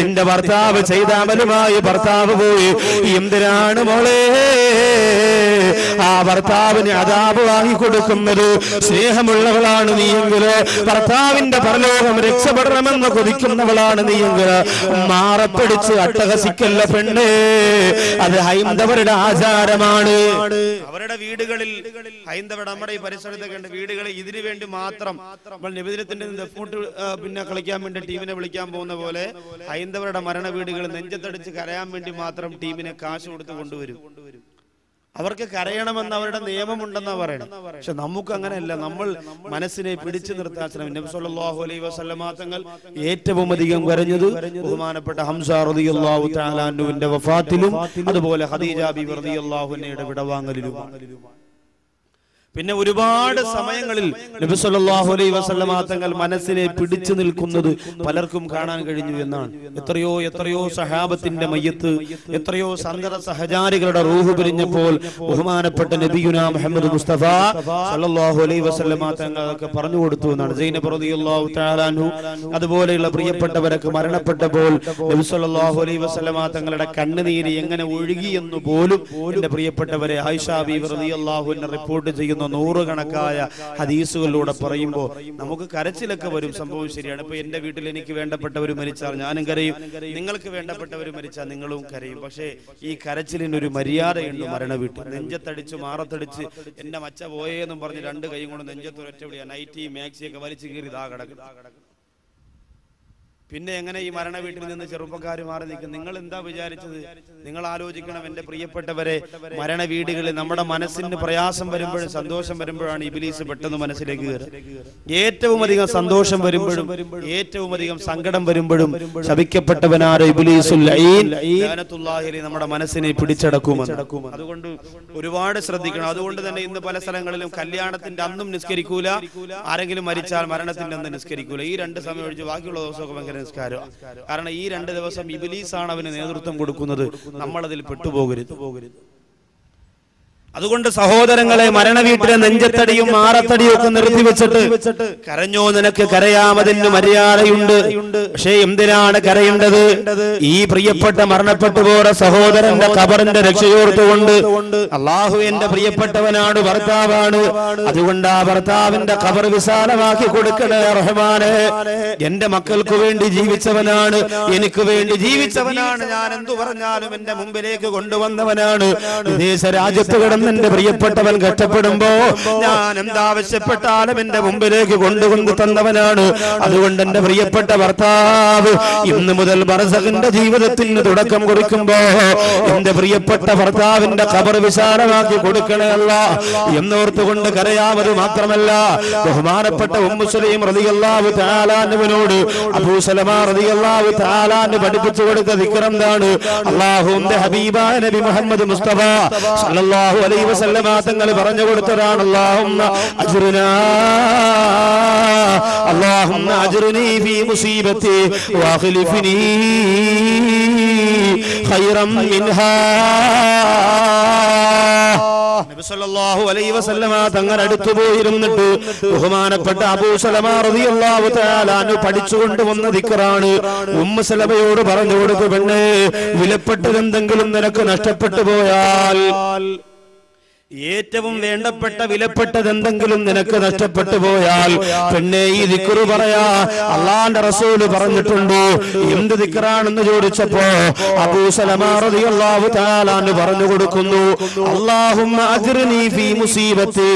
നിന്റെ ഭർത്താവ് ചെയ്ത അമലുമായി ഭർത്താവ് പോയി. എന്തിനാണ് മോളെ? ആ ഭർത്താവിന് അതാപ് വാങ്ങിക്കൊടുക്കുന്നത് സ്നേഹമുള്ളവളാണ് നീയെങ്കിൽ ഭർത്താവിന്റെ പരലോകം രക്ഷപ്പെടണമെന്ന് കൊതിക്കുന്നവളാണ് നീയെങ്കിൽ മാറപ്പിടിച്ച് അട്ടഹസിക്കല്ല പെണ്ണേ. അത് ഹൈന്ദവരുടെ ആചാരമാണ്. അവരുടെ വീടുകളിൽ ഹൈന്ദവരുടെ നമ്മുടെ ഈ പരിസരത്തൊക്കെ ഉണ്ട്. വീടുകളിൽ ഇതിനു വേണ്ടി മാത്രം നമ്മൾ നിവേദനത്തിന്റെ ദഫ്മുട്ട് ആ, പിന്നെ കളിക്കാൻ വേണ്ടി ടീമിനെ വിളിക്കാൻ പോകുന്ന പോലെ ഹൈന്ദവരുടെ മരണ വീടുകൾ നെഞ്ചത്തടിച്ച് കരയാൻ വേണ്ടി മാത്രം ടീമിനെ കാശ് കൊടുത്ത് കൊണ്ടുവരും. അവർക്ക് കരയണമെന്ന് അവരുടെ നിയമമുണ്ടെന്നാ പറയണം പക്ഷെ നമുക്ക് അങ്ങനെയല്ല നമ്മൾ മനസ്സിനെ പിടിച്ചു നിർത്താൻ ശ്രമിക്കും നബി സല്ലല്ലാഹു അലൈഹി വസല്ലമ തങ്ങൾ ഏറ്റവും അധികം കരഞ്ഞത് ബഹുമാനപ്പെട്ട ഹംസ റളിയല്ലാഹു വഫാത്തിലും അതുപോലെ ഖദീജ ബിബി റളിയല്ലാഹു അൻഹയുടെ വിടവാങ്ങലിലുമാണ് പിന്നെ ഒരുപാട് സമയങ്ങളിൽ നബി സല്ലല്ലാഹു അലൈഹി വസല്ലമ തങ്ങൾ മനസ്സിനെ പിടിച്ചു നിൽക്കുന്നത് പലർക്കും കാണാൻ കഴിഞ്ഞു എന്നാണ്. എത്രയോ എത്രയോ സഹാബത്തിന്റെ മയ്യത്ത് എത്രയോ സന്തത സഹചാരികളുടെ റൂഹ് പിരിഞ്ഞപ്പോൾ ബഹുമാനപ്പെട്ട നബിയുന മുഹമ്മദ് മുസ്തഫ സല്ലല്ലാഹു അലൈഹി വസല്ലമ തങ്ങളൊക്കെ പറഞ്ഞു കൊടുത്തു എന്നാണ്. സൈനബ് റളിയല്ലാഹു തആല അൻഹു അതുപോലെയുള്ള പ്രിയപ്പെട്ടവരൊക്കെ മരണപ്പെട്ടപ്പോൾ നബി സല്ലല്ലാഹു അലൈഹി വസല്ലമ തങ്ങളുടെ കണ്ണുനീര് എങ്ങനെ ഒഴുകി എന്ന് പോലും എന്റെ പ്രിയപ്പെട്ടവരെ ആയിഷ ബീവി റളിയല്ലാഹു അൻഹ റിപ്പോർട്ട് ചെയ്യുന്ന. നൂറുകണക്കായ ഹദീസുകളിലൂടെ പറയുമ്പോൾ നമുക്ക് കരച്ചിലൊക്കെ വരും സംഭവം ശരിയാണ്. ഇപ്പൊ എന്റെ വീട്ടിൽ എനിക്ക് വേണ്ടപ്പെട്ടവർ മരിച്ചാൽ ഞാനും കരയും. നിങ്ങൾക്ക് വേണ്ടപ്പെട്ടവർ മരിച്ചാൽ നിങ്ങളും കരയും. പക്ഷേ ഈ കരച്ചിലിന് ഒരു മര്യാദയുണ്ട് മരണ വീട്ടിൽ നെഞ്ചത്തടിച്ച് മാറത്തടിച്ച് എന്റെ മച്ച പോയേന്നും പറഞ്ഞ് രണ്ട് കൈയും കൊണ്ട് നെഞ്ചത്തൊരൊറ്റ വിളിയാ. നൈറ്റി മാക്സി ഒക്കെ വലിച്ചു കീറി ഇതാ കിടക്കും പിന്നെ എങ്ങനെ ഈ മരണ വീട്ടിൽ നിന്ന് ചെറുപ്പക്കാർ മാറി നിൽക്കും? നിങ്ങൾ എന്താ വിചാരിച്ചത്? നിങ്ങൾ ആലോചിക്കണം എന്റെ പ്രിയപ്പെട്ടവരെ മരണ വീടുകളിൽ നമ്മുടെ മനസ്സിന് പ്രയാസം വരുമ്പോഴും സന്തോഷം വരുമ്പോഴാണ് ഇബിലീസ് പെട്ടെന്ന് മനസ്സിലേക്ക് കയറുക. ഏറ്റവും അധികം സന്തോഷം വരുമ്പോഴും ഏറ്റവും അധികം സങ്കടം വരുമ്പോഴും ശപിക്കപ്പെട്ടവനാര നമ്മുടെ മനസ്സിനെ പിടിച്ചടക്കുമെന്ന്. അതുകൊണ്ട് ഒരുപാട് ശ്രദ്ധിക്കണം. അതുകൊണ്ട് തന്നെ ഇന്ന് പല സ്ഥലങ്ങളിലും കല്യാണത്തിന്റെ അന്നും നിസ്കരിക്കൂല ആരെങ്കിലും മരിച്ചാൽ മരണത്തിന്റെ അന്ന് നിസ്കരിക്കൂല. ഈ രണ്ട് സമയം ഒഴിച്ച് ബാക്കിയുള്ള ദിവസമൊക്കെ ഭയങ്കര നിസ്കാരം കാരണം ഈ രണ്ട് ദിവസം ഇബിലീസാണ് അവന് നേതൃത്വം കൊടുക്കുന്നത്. നമ്മളതിൽ പെട്ടുപോകരുത്. പോകരുത് അതുകൊണ്ട് സഹോദരങ്ങളെ മരണ വീട്ടിലെ നെഞ്ചത്തടിയും മാറത്തടിയും ഒക്കെ നിർത്തി വെച്ചിട്ട് കരഞ്ഞോ നിനക്ക് കരയാമതിന് മര്യാദയുണ്ട്. പക്ഷേ എന്തിനാണ് കരയേണ്ടത്? ഈ പ്രിയപ്പെട്ട മരണപ്പെട്ടു പോയ സഹോദരന്റെ കബറിന്റെ രക്ഷയോർത്തുകൊണ്ട് അള്ളാഹു എന്റെ പ്രിയപ്പെട്ടവനാണ് ഭർത്താവാണ്. അതുകൊണ്ട് ആ ഭർത്താവിന്റെ കബർ വിശാലമാക്കി കൊടുക്കണേ റഹ്മാനെ. എന്റെ മക്കൾക്ക് വേണ്ടി ജീവിച്ചവനാണ്. എനിക്ക് വേണ്ടി ജീവിച്ചവനാണ്. ഞാൻ എന്തു പറഞ്ഞാലും എന്റെ മുമ്പിലേക്ക് കൊണ്ടുവന്നവനാണ്. വിദേശ രാജ്യത്ത് കിടന്ന് എന്റെ പ്രിയപ്പെട്ടവൻ കഷ്ടപ്പെടുമ്പോ ഞാൻ എന്താവശ്യപ്പെട്ടാലും എന്റെ മുമ്പിലേക്ക് കൊണ്ടുകൊണ്ട് തന്നവനാണ്. അതുകൊണ്ട് എന്റെ പ്രിയപ്പെട്ട ഭർത്താവ് ഇന്ന് മുതൽ ബർസഖിന്റെ ജീവിതത്തിന് തുടക്കം കുറിക്കുമ്പോ എന്റെ പ്രിയപ്പെട്ട ഭർത്താവിന്റെ ഖബർ വിശാലമാക്കി കൊടുക്കണമല്ല എന്നോർത്തുകൊണ്ട് കരയാമത് മാത്രമല്ല ബഹുമാനപ്പെട്ട ഉമ്മുസ്ലീം റളിയല്ലാഹു താലാനുവിനോട് അബൂ സലമ റളിയല്ലാഹു തആലാന് പഠിപ്പിച്ചു കൊടുത്ത വിക്രം എന്താണ്? അല്ലാഹുവിന്റെ ഹബീബ നബി മുഹമ്മദ് മുസ്തഫ സല്ലല്ലാഹു അലൈഹി വസല്ലമ തങ്ങൾ പറഞ്ഞു കൊടുത്തതാണ്. അല്ലാഹുമ്മ അല്ലാഹുമ്മ ഫീ മുസീബത്തി മിൻഹാ. നബി സല്ലല്ലാഹു അലൈഹി വസല്ലമ തങ്ങൾ അടുത്തു പോയിരുന്നിട്ട് ബഹുമാനപ്പെട്ട അബൂ തആല പഠിച്ചുകൊണ്ട് വന്ന ദിക്റാണ്. ഉമ്മ പറഞ്ഞു കൊടുത്തു പെണ്ണേ വിലപ്പെട്ടതെന്തെങ്കിലും നിനക്ക് നഷ്ടപ്പെട്ടു പോയാൽ ഏറ്റവും വേണ്ടപ്പെട്ട വിലപ്പെട്ടത് എന്തെങ്കിലും നിനക്ക് നഷ്ടപ്പെട്ടു പോയാൽ പെണ്ണെ ഈ ദിക്കുറു പറയാ. അള്ളാന്റെ റസൂൽ പറഞ്ഞിട്ടുണ്ടോ. എന്ത് ദിക്കറാണെന്ന് ചോദിച്ചപ്പോ അബൂ സലമ റളിയല്ലാഹു തആല പറഞ്ഞു കൊടുക്കുന്നു. ഫീ മുസീബത്തി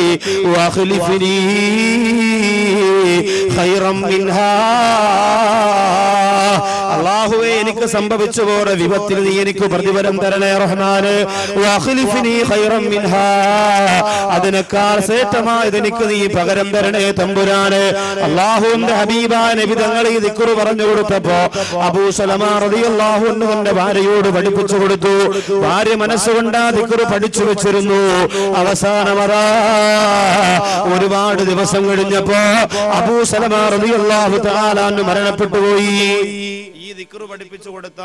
അള്ളാഹുവേ എനിക്ക് സംഭവിച്ചു പോയ വിപത്തിൽ നീ എനിക്ക് പ്രതിഫലം തരണേ റഹ്മാന്. വഖലിഫ്നി ഹൈറം മിൻഹാ. അതിനേക്കാൾ ശ്രേഷ്ഠമായത് എനിക്ക് നീ പകരം തരണേ തമ്പുരാന്. അള്ളാഹുവിന്റെ ഹബീബാനെ നബി തങ്ങൾ ഈ ദിക്കുറു പറഞ്ഞു കൊടുത്തപ്പോ അബൂ സലമ റളിയല്ലാഹു അൻഹു തന്റെ ഭാര്യയോട് പഠിപ്പിച്ചു കൊടുത്തു. ഭാര്യ മനസ്സുകൊണ്ട് ആ പഠിച്ചു വെച്ചിരുന്നു. അവസാനമതാ ഒരുപാട് ദിവസം കഴിഞ്ഞപ്പോ അബൂ സലമ അള്ളാഹു തആല മരണപ്പെട്ടുപോയി മരണപ്പെട്ടു പോയി. ഈ ദിക്റ് പഠിപ്പിച്ചു കൊടുത്ത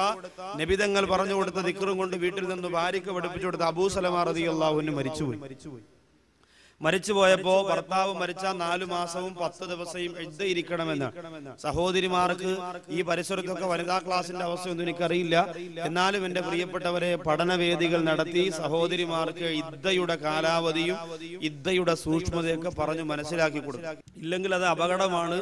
നബിതങ്ങൾ പറഞ്ഞു കൊടുത്ത ദിക്റും കൊണ്ട് വീട്ടിൽ നിന്ന് ഭാര്യക്ക് പഠിപ്പിച്ചു കൊടുത്ത അബൂ സലമ റളിയല്ലാഹു മരിച്ചുപോയി മരിച്ചുപോയി. മരിച്ചുപോയപ്പോ ഭർത്താവ് മരിച്ച നാലു മാസവും പത്ത് ദിവസവും ഇരിക്കണമെന്ന് സഹോദരിമാർക്ക് ഈ പരിസരത്തൊക്കെ വനിതാ ക്ലാസിന്റെ അവസ്ഥയൊന്നും എനിക്കറിയില്ല. എന്നാലും എന്റെ പ്രിയപ്പെട്ടവരെ പഠനവേദികൾ നടത്തി സഹോദരിമാർക്ക് ഇദ്ദയുടെ കാലാവധിയും ഇദ്ദയുടെ സൂക്ഷ്മതയൊക്കെ പറഞ്ഞു മനസ്സിലാക്കി കൊടുക്കും ഇല്ലെങ്കിൽ അത് അപകടമാണ്.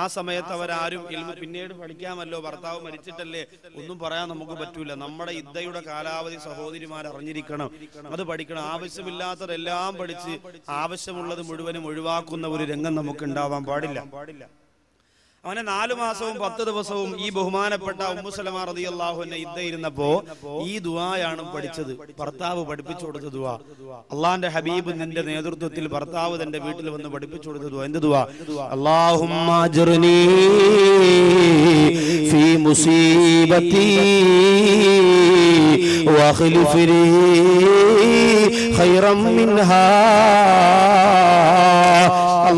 ആ സമയത്ത് അവരാരും പിന്നീട് പഠിക്കാമല്ലോ ഭർത്താവ് മരിച്ചിട്ടല്ലേ? ഒന്നും പറയാൻ നമുക്ക് പറ്റൂല. നമ്മുടെ ഇദ്ദയുടെ കാലാവധി സഹോദരിമാർ അറിഞ്ഞിരിക്കണം അത് പഠിക്കണം. ആവശ്യമില്ലാത്തതെല്ലാം പഠിച്ച് ആവശ്യമുള്ളത് മുഴുവനും ഒഴിവാക്കുന്ന ഒരു രംഗം നമുക്ക് ഉണ്ടാവാൻ പാടില്ല. അവനെ നാലു മാസവും പത്ത് ദിവസവും ഈ ബഹുമാനപ്പെട്ട ഉമ്മുസലമ ഇദ്ദ ഇരുന്നപ്പോ ഈ ദുവായാണ് പഠിച്ചത്. ഭർത്താവ് പഠിപ്പിച്ചു കൊടുത്ത ദുആ. അള്ളാന്റെ ഹബീബ് നിന്റെ നേതൃത്വത്തിൽ ഭർത്താവ് തന്റെ വീട്ടിൽ വന്ന് പഠിപ്പിച്ചു കൊടുത്ത ദുആ. എന്ത് അജ്റുനി ഫീ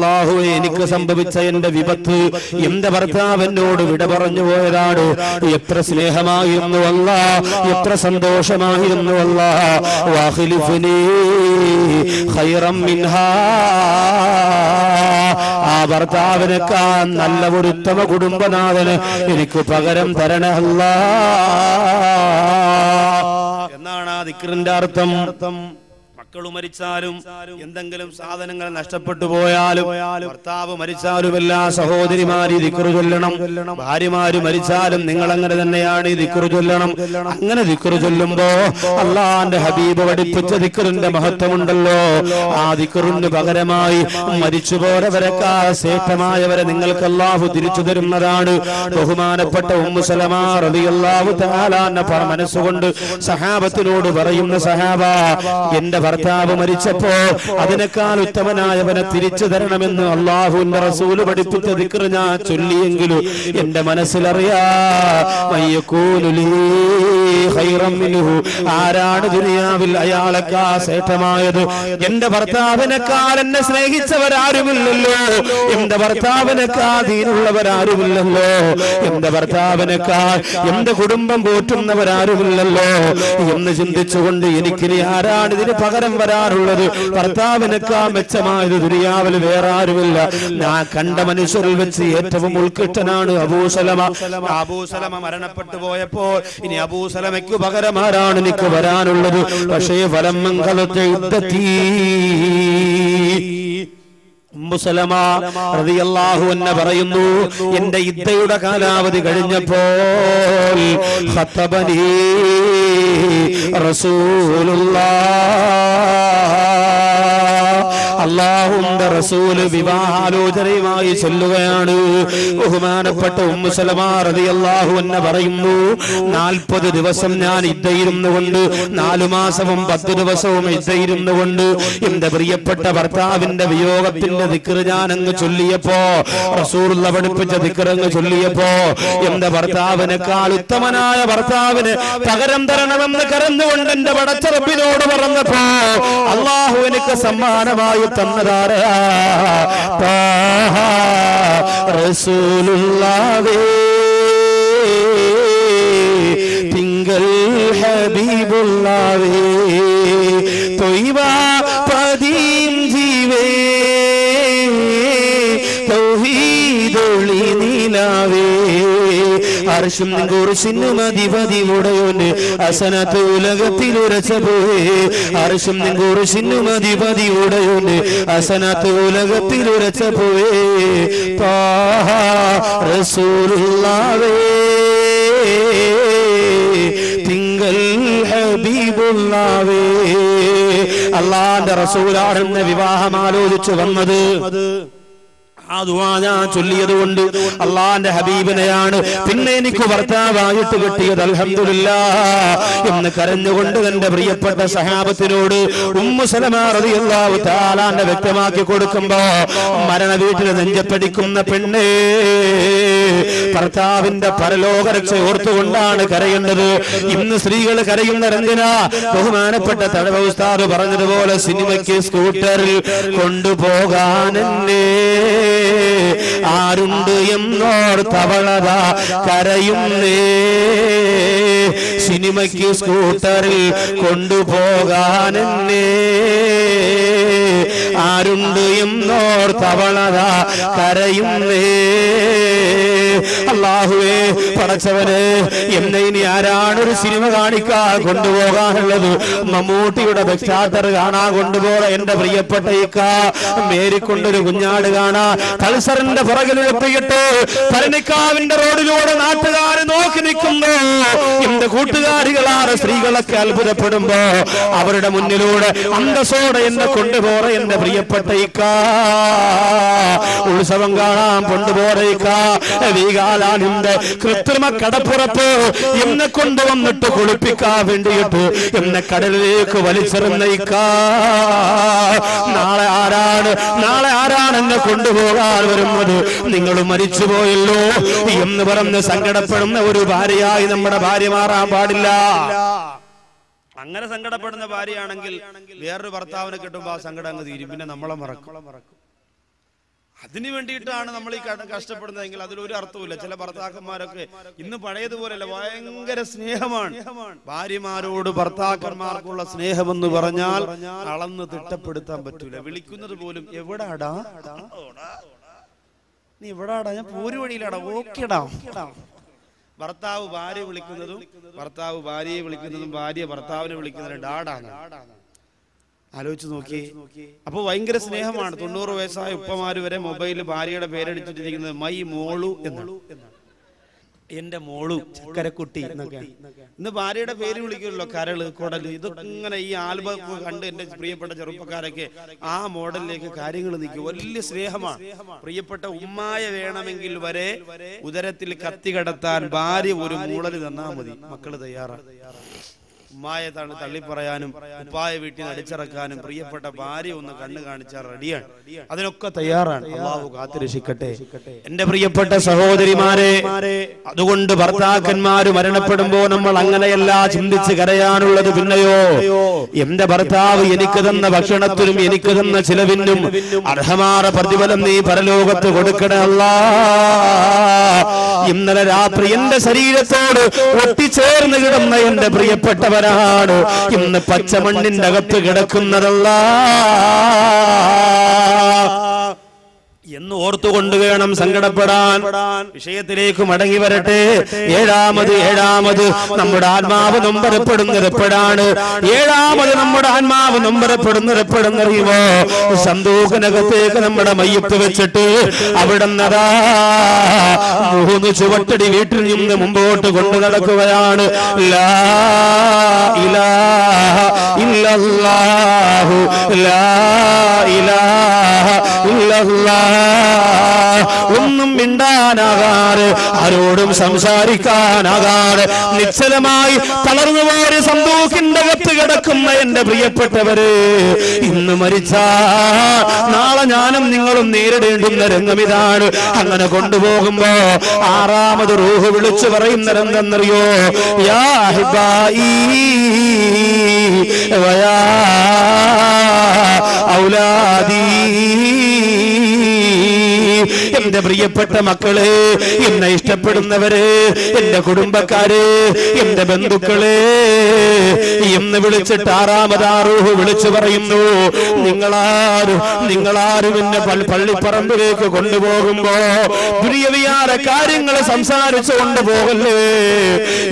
അള്ളാഹുവെ എനിക്ക് സംഭവിച്ച എന്റെ വിപത്ത്. എന്റെ ഭർത്താവ് എന്നോട് വിട പറഞ്ഞു പോയതാണ് എത്ര സ്നേഹമായിരുന്നു അല്ല എത്ര സന്തോഷമായിരുന്നു അല്ല ആ ഭർത്താവിനേക്കാൾ നല്ല ഒരു ഉത്തമ കുടുംബനാഥന് എനിക്ക് പകരം തരണമല്ല എന്നാണ് ആ ദിക്റിന്റെ അർത്ഥം. മക്കൾ മരിച്ചാലും എന്തെങ്കിലും സാധനങ്ങൾ നഷ്ടപ്പെട്ടു പോയാലും ഭർത്താവ് മരിച്ചാലും എല്ലാ സഹോദരിമാര് ദിക്കുറു ചൊല്ലണം. ഭാര്യമാര് മരിച്ചാലും നിങ്ങൾ അങ്ങനെ തന്നെയാണ് ഈ ദിക്കുറു ചൊല്ലണം. അങ്ങനെ ദിക്കുറു ചൊല്ലുമ്പോ അള്ളാന്റെ ഹബീബ് പഠിപ്പിച്ച ദിക്റിന്റെ മഹത്വമുണ്ടല്ലോ. ആ ദിക്കുറിന് പകരമായി മരിച്ചുപോയവരെക്കാൾ ശ്രേഷ്ഠമായവരെ നിങ്ങൾക്ക് അള്ളാഹു തിരിച്ചു തരുന്നതാണ്. ബഹുമാനപ്പെട്ട ഉമ്മുസലമാ റളിയല്ലാഹു തആല എന്ന പറ മനസ്സുകൊണ്ട് സഹാബത്തിനോട് പറയുന്ന സഹാബ എന്റെ ഭർത്താവ് മരിച്ചപ്പോ അതിനേക്കാൾ ഉത്തമനായവനെ തിരിച്ചു തരണമെന്ന് അള്ളാഹുവിന്റെ റസൂൽ പഠിപ്പിച്ച ഞാൻ ചൊല്ലിയെങ്കിലും എന്റെ മനസ്സിലറിയാ. ആരാണ് ദുനിയാവിൽ അയാളെക്കാ ശ്രേഷ്ഠമായത് എന്റെ ഭർത്താവിനേക്കാൾ എന്നെ സ്നേഹിച്ചവരാരുമില്ലല്ലോ. എന്റെ ഭർത്താവിനേക്കാൾ ദീനുള്ളവരാരുമില്ലല്ലോ. എന്റെ ഭർത്താവിനേക്കാൾ എന്റെ കുടുംബം പോറ്റുന്നവരാരുമില്ലല്ലോ. എന്ന് ചിന്തിച്ചുകൊണ്ട് എനിക്കിനി ആരാണ് ഇതിന് പകരം വരാറുള്ളത്. ഭർത്താവിനേക്കാൾ മെച്ചമായത് ദുനിയാവിൽ വേറെ ആരുമില്ല ഞാൻ കണ്ട മനുഷ്യരിൽ വെച്ച് ഏറ്റവും ഉൾക്കിട്ടനാണ് അബൂസലമ. അബൂസലമ മരണപ്പെട്ടു പോയപ്പോൾ ഇനി അബൂസലമയ്ക്ക് പകരമാരാണ് എനിക്ക് വരാനുള്ളത്? പക്ഷേ ഫലം മംഗലത്തെ യുദ്ധത്തീ പറയുന്നു എന്റെ ഇദ്ദയുടെ കാലാവധി കഴിഞ്ഞപ്പോൾ അള്ളാഹുന്റെ റസൂൽ വിവാഹാലോചനയുമായി ചെല്ലുകയാണ്. ബഹുമാനപ്പെട്ട ഉമ്മുസലമ റളിയല്ലാഹു അൻഹ പറയുന്നു നാൽപ്പത് ദിവസം ഞാൻ ഇദ്ദയിരുന്നു കൊണ്ട് നാലു മാസവും പത്ത് ദിവസവും ഇദ്ദയിരുന്നു കൊണ്ട് എന്റെ പ്രിയപ്പെട്ട ഭർത്താവിന്റെ വിയോഗത്തിന്റെ ദിക്റ് ഞാൻ അങ്ങ് ചൊല്ലിയപ്പോ റസൂറുള്ള പഠിപ്പിച്ച ദിക്റങ്ങ് ചൊല്ലിയപ്പോ എന്റെ ഭർത്താവിനേക്കാൾ ഉത്തമനായ ഭർത്താവിന് പകരം തരണമെന്ന് കരന്നുകൊണ്ട് എന്റെ പടച്ചറപ്പിനോട് പറഞ്ഞപ്പോ അള്ളാഹു എനിക്ക് സമ്മാനമായി തന്നതാരാ? റസൂലുള്ളാവേ അർഷും കുറിശിനും അധിപതിയുടയോന് അസനത്ത് ഉലകത്തിൽ ഉരച്ച പോയേ. അർഷും കുറിശിനും അധിപതിയുടയോന് അസനത്ത് ഉലകത്തിൽ ഉരച്ച പോയേ. തിങ്കൾ ഹബീബുള്ളാവേ അള്ളാന്റെ റസൂലാണെന്ന് വിവാഹം ആലോചിച്ചു വന്നത്. ആ ചൊല്ലിയത് കൊണ്ട് അള്ളാന്റെ ഹബീബിനെയാണ് പിന്നെ എനിക്ക് ഭർത്താവായിട്ട് കിട്ടിയത് അൽഹംദുലില്ലാ എന്ന് കരഞ്ഞുകൊണ്ട് തന്റെ പ്രിയപ്പെട്ട സഹാബത്തിനോട് ഉമ്മു തആലാന്റെ വ്യക്തമാക്കി കൊടുക്കുമ്പോ മരണ വീട്ടിൽ നെഞ്ചപ്പടിക്കുന്ന പെണ്ണേ ഭർത്താവിന്റെ പരലോക രക്ഷ ഓർത്തുകൊണ്ടാണ് കരയേണ്ടത്. ഇന്ന് സ്ത്രീകൾ കരയുന്ന രഞ്ജന ബഹുമാനപ്പെട്ട തടവ പറഞ്ഞതുപോലെ സിനിമയ്ക്ക് സ്കൂട്ടറിൽ കൊണ്ടുപോകാൻ എന്നെ ആരുണ്ട് എന്നോർത്തവളത കരയുന്നേ. സിനിമയ്ക്ക് സ്കൂട്ടറിൽ കൊണ്ടുപോകാനെന്നേ. ആരുണ്ട് എന്നോർത്തവളത കരയുന്നേ. അള്ളാഹുവേ പടച്ചവനെ എന്നെ ഇനി ആരാണ് ഒരു സിനിമ കാണിക്കാൻ കൊണ്ടുപോകാനുള്ളത്? മമ്മൂട്ടിയുടെ ബെക്സാത്തർ കാണാൻ കൊണ്ടുപോകാൻ എന്റെ പ്രിയപ്പെട്ട ഇക്ക. മേരിക്കൊണ്ടൊരു കുഞ്ഞാട് കാണാ. തൽസറിന്റെ പുറകിൽ ഉഴപ്പിയിട്ട് പരണിക്കാവിന്റെ റോഡിലൂടെ നാട്ടുകാർ നോക്കി നിൽക്കുന്നു. എന്റെ കൂട്ടുകാരികളാണ് സ്ത്രീകളൊക്കെ അത്ഭുതപ്പെടുമ്പോ അവരുടെ മുന്നിലൂടെ അന്തസ്സോടെ എന്നെ കൊണ്ടുപോറ എന്റെ പ്രിയപ്പെട്ട ഇക്ക. ഉത്സവം കാണാൻ കൊണ്ടുപോറ ഇക്ക. വീകാലാനിന്റെ കൃത്രിമ കടപ്പുറത്ത് എന്നെ കൊണ്ടുവന്നിട്ട് കുളിപ്പിക്കാൻ വേണ്ടിയിട്ട് എന്നെ കടലിലേക്ക് വലിച്ചെറിഞ്ഞ ഇക്ക നാളെ ആരാണ് നാളെ ആരാണ് എന്നെ കൊണ്ടുപോകാൻ വരുന്നത്? നിങ്ങൾ മരിച്ചുപോയല്ലോ എന്ന് പറഞ്ഞ് സങ്കടപ്പെടുന്ന ഒരു ഭാര്യയായി നമ്മുടെ ഭാര്യ മാറാൻ പാടില്ല. അങ്ങനെ സങ്കടപ്പെടുന്ന ഭാര്യയാണെങ്കിൽ വേറൊരു ഭർത്താവിനെ കിട്ടുമ്പോൾ ആ സങ്കടം അങ്ങ് തീരും. പിന്നെ നമ്മളെ മറക്കും. അതിനു വേണ്ടിയിട്ടാണ് നമ്മൾ ഈ കഷ്ടപ്പെടുന്നതെങ്കിൽ അതിലൊരു അർത്ഥവുമില്ല. ചില ഭർത്താക്കന്മാരൊക്കെ ഇന്ന് പഴയതുപോലെയല്ല ഭയങ്കര സ്നേഹമാണ്. ഭാര്യമാരോട് ഭർത്താക്കന്മാർക്കുള്ള സ്നേഹമെന്ന് പറഞ്ഞാൽ അളന്ന് തിട്ടപ്പെടുത്താൻ പറ്റൂല. വിളിക്കുന്നത് പോലും എവിടാടാ? നീ എവിടാടാ? ഞാൻ പോരു വഴിയിലാടാ. ഓക്കേടാ. ഭർത്താവ് ഭാര്യ വിളിക്കുന്നതും ഭർത്താവ് ഭാര്യയെ വിളിക്കുന്നതും ഭാര്യ ഭർത്താവിനെ വിളിക്കുന്നതും ഡാഡാണ് ആലോചിച്ച് നോക്കി. അപ്പൊ ഭയങ്കര സ്നേഹമാണ്. തൊണ്ണൂറ് വയസ്സായ ഉപ്പമാര് വരെ മൊബൈലിൽ ഭാര്യയുടെ പേരടിച്ചിട്ടിരിക്കുന്നത് മൈ മോളു എന്നാണ്. എന്റെ മോളു ചക്കരക്കുട്ടി എന്നൊക്കെ ഇന്ന് ഭാര്യയുടെ പേര് വിളിക്കുമല്ലോ കരൾ കുടൽ. ഇതൊക്കെ ഇങ്ങനെ ഈ ആൽബം കണ്ട് എന്റെ പ്രിയപ്പെട്ട ചെറുപ്പക്കാരൊക്കെ ആ മോഡലിലേക്ക് കാര്യങ്ങൾ നിൽക്കും. വലിയ സ്നേഹമാണ്. പ്രിയപ്പെട്ട ഉമ്മായ വേണമെങ്കിൽ വരെ ഉദരത്തിൽ കത്തി കടത്താൻ ഭാര്യ ഒരു മൂളൽ തന്നാ മതി. മക്കൾ തയ്യാറാണ്. ഉമ്മായെ താണ് തള്ളിപ്പറയാനും ഉപ്പായ വീട്ടിൽ അടിച്ചിറക്കാനും പ്രിയപ്പെട്ട ഭാര്യ ഒന്ന് കണ്ണു കാണിച്ചാൽ റെഡിയാണ്. അതിനൊക്കെ തയ്യാറാണ്. അള്ളാഹു കാത്തിരക്ഷിക്കട്ടെ. എന്റെ പ്രിയപ്പെട്ട സഹോദരിമാരെ അതുകൊണ്ട് ഭർത്താക്കന്മാര് മരണപ്പെടുമ്പോ നമ്മൾ അങ്ങനെയല്ല ചിന്തിച്ച് കരയാനുള്ളത് പിന്നെയോ? എന്റെ ഭർത്താവ് എനിക്ക് തന്ന ഭക്ഷണത്തിനും എനിക്ക് തന്ന ചിലവിനും അർഹമാറ പ്രതിഫലം നീ പരലോകത്ത് കൊടുക്കണല്ല ഇന്നലെ രാത്രി എന്റെ ശരീരത്തോട് ഒട്ടിച്ചേർന്ന് കിടന്ന എന്റെ പ്രിയപ്പെട്ടവരാണ് ഇന്ന് പച്ചമണ്ണിന്റെ അകത്ത് കിടക്കുന്നതല്ല. എന്ന് ഓർത്തുകൊണ്ട് വേണം സങ്കടപ്പെടാൻ. വിഷയത്തിലേക്ക് മടങ്ങി വരട്ടെ. ഏഴാമത് ഏഴാമത് നമ്മുടെ ആത്മാവ് നൊമ്പരപ്പെടുന്നത് എപ്പോഴാണ്? ഏഴാമത് നമ്മുടെ ആത്മാവ് നൊമ്പരപ്പെടുന്നത് എപ്പോഴെന്നറിയുമോ നമ്മുടെ മയ്യത്ത് വെച്ചിട്ട് അവിടെ നിന്നതാ മൂന്ന് ചുവട്ടടി വീട്ടിൽ നിന്ന് മുമ്പോട്ട് കൊണ്ടു നടക്കുകയാണ്. ലാ ഇലാഹ ഇല്ലല്ലാഹു. ലാ ഇലാഹ ഇല്ലല്ലാഹ്. ഒന്നും മിണ്ടാനാകാതെ ആരോടും സംസാരിക്കാനാകാറ്. നിശ്ചലമായി തളർന്നു പോയ സന്തോഷിന്റെ അകത്ത് കിടക്കുന്ന എന്റെ പ്രിയപ്പെട്ടവര് ഇന്ന് മരിച്ച നാളെ ഞാനും നിങ്ങളും നേരിടേണ്ടുന്ന രംഗം ഇതാണ് അങ്ങനെ കൊണ്ടുപോകുമ്പോ ആറാമത് റൂഹ് വിളിച്ചു പറയുന്നതെന്തെന്നറിയോ യാ ഹിബായി വയാ ഔലാദീ. believe എന്റെ പ്രിയപ്പെട്ട മക്കൾ എന്നെ ഇഷ്ടപ്പെടുന്നവര് എന്റെ കുടുംബക്കാര് എന്റെ ബന്ധുക്കൾ എന്ന് വിളിച്ചിട്ട് ആറാമതാറൂഹ് വിളിച്ചു പറയുന്നു നിങ്ങളാരും നിങ്ങളാരും എന്നെ പള്ളി- പള്ളിപ്പറമ്പിലേക്ക് കൊണ്ടുപോകുമ്പോ പ്രിയവിയാര കാര്യങ്ങൾ സംസാരിച്ചു കൊണ്ടുപോകല്ലേ?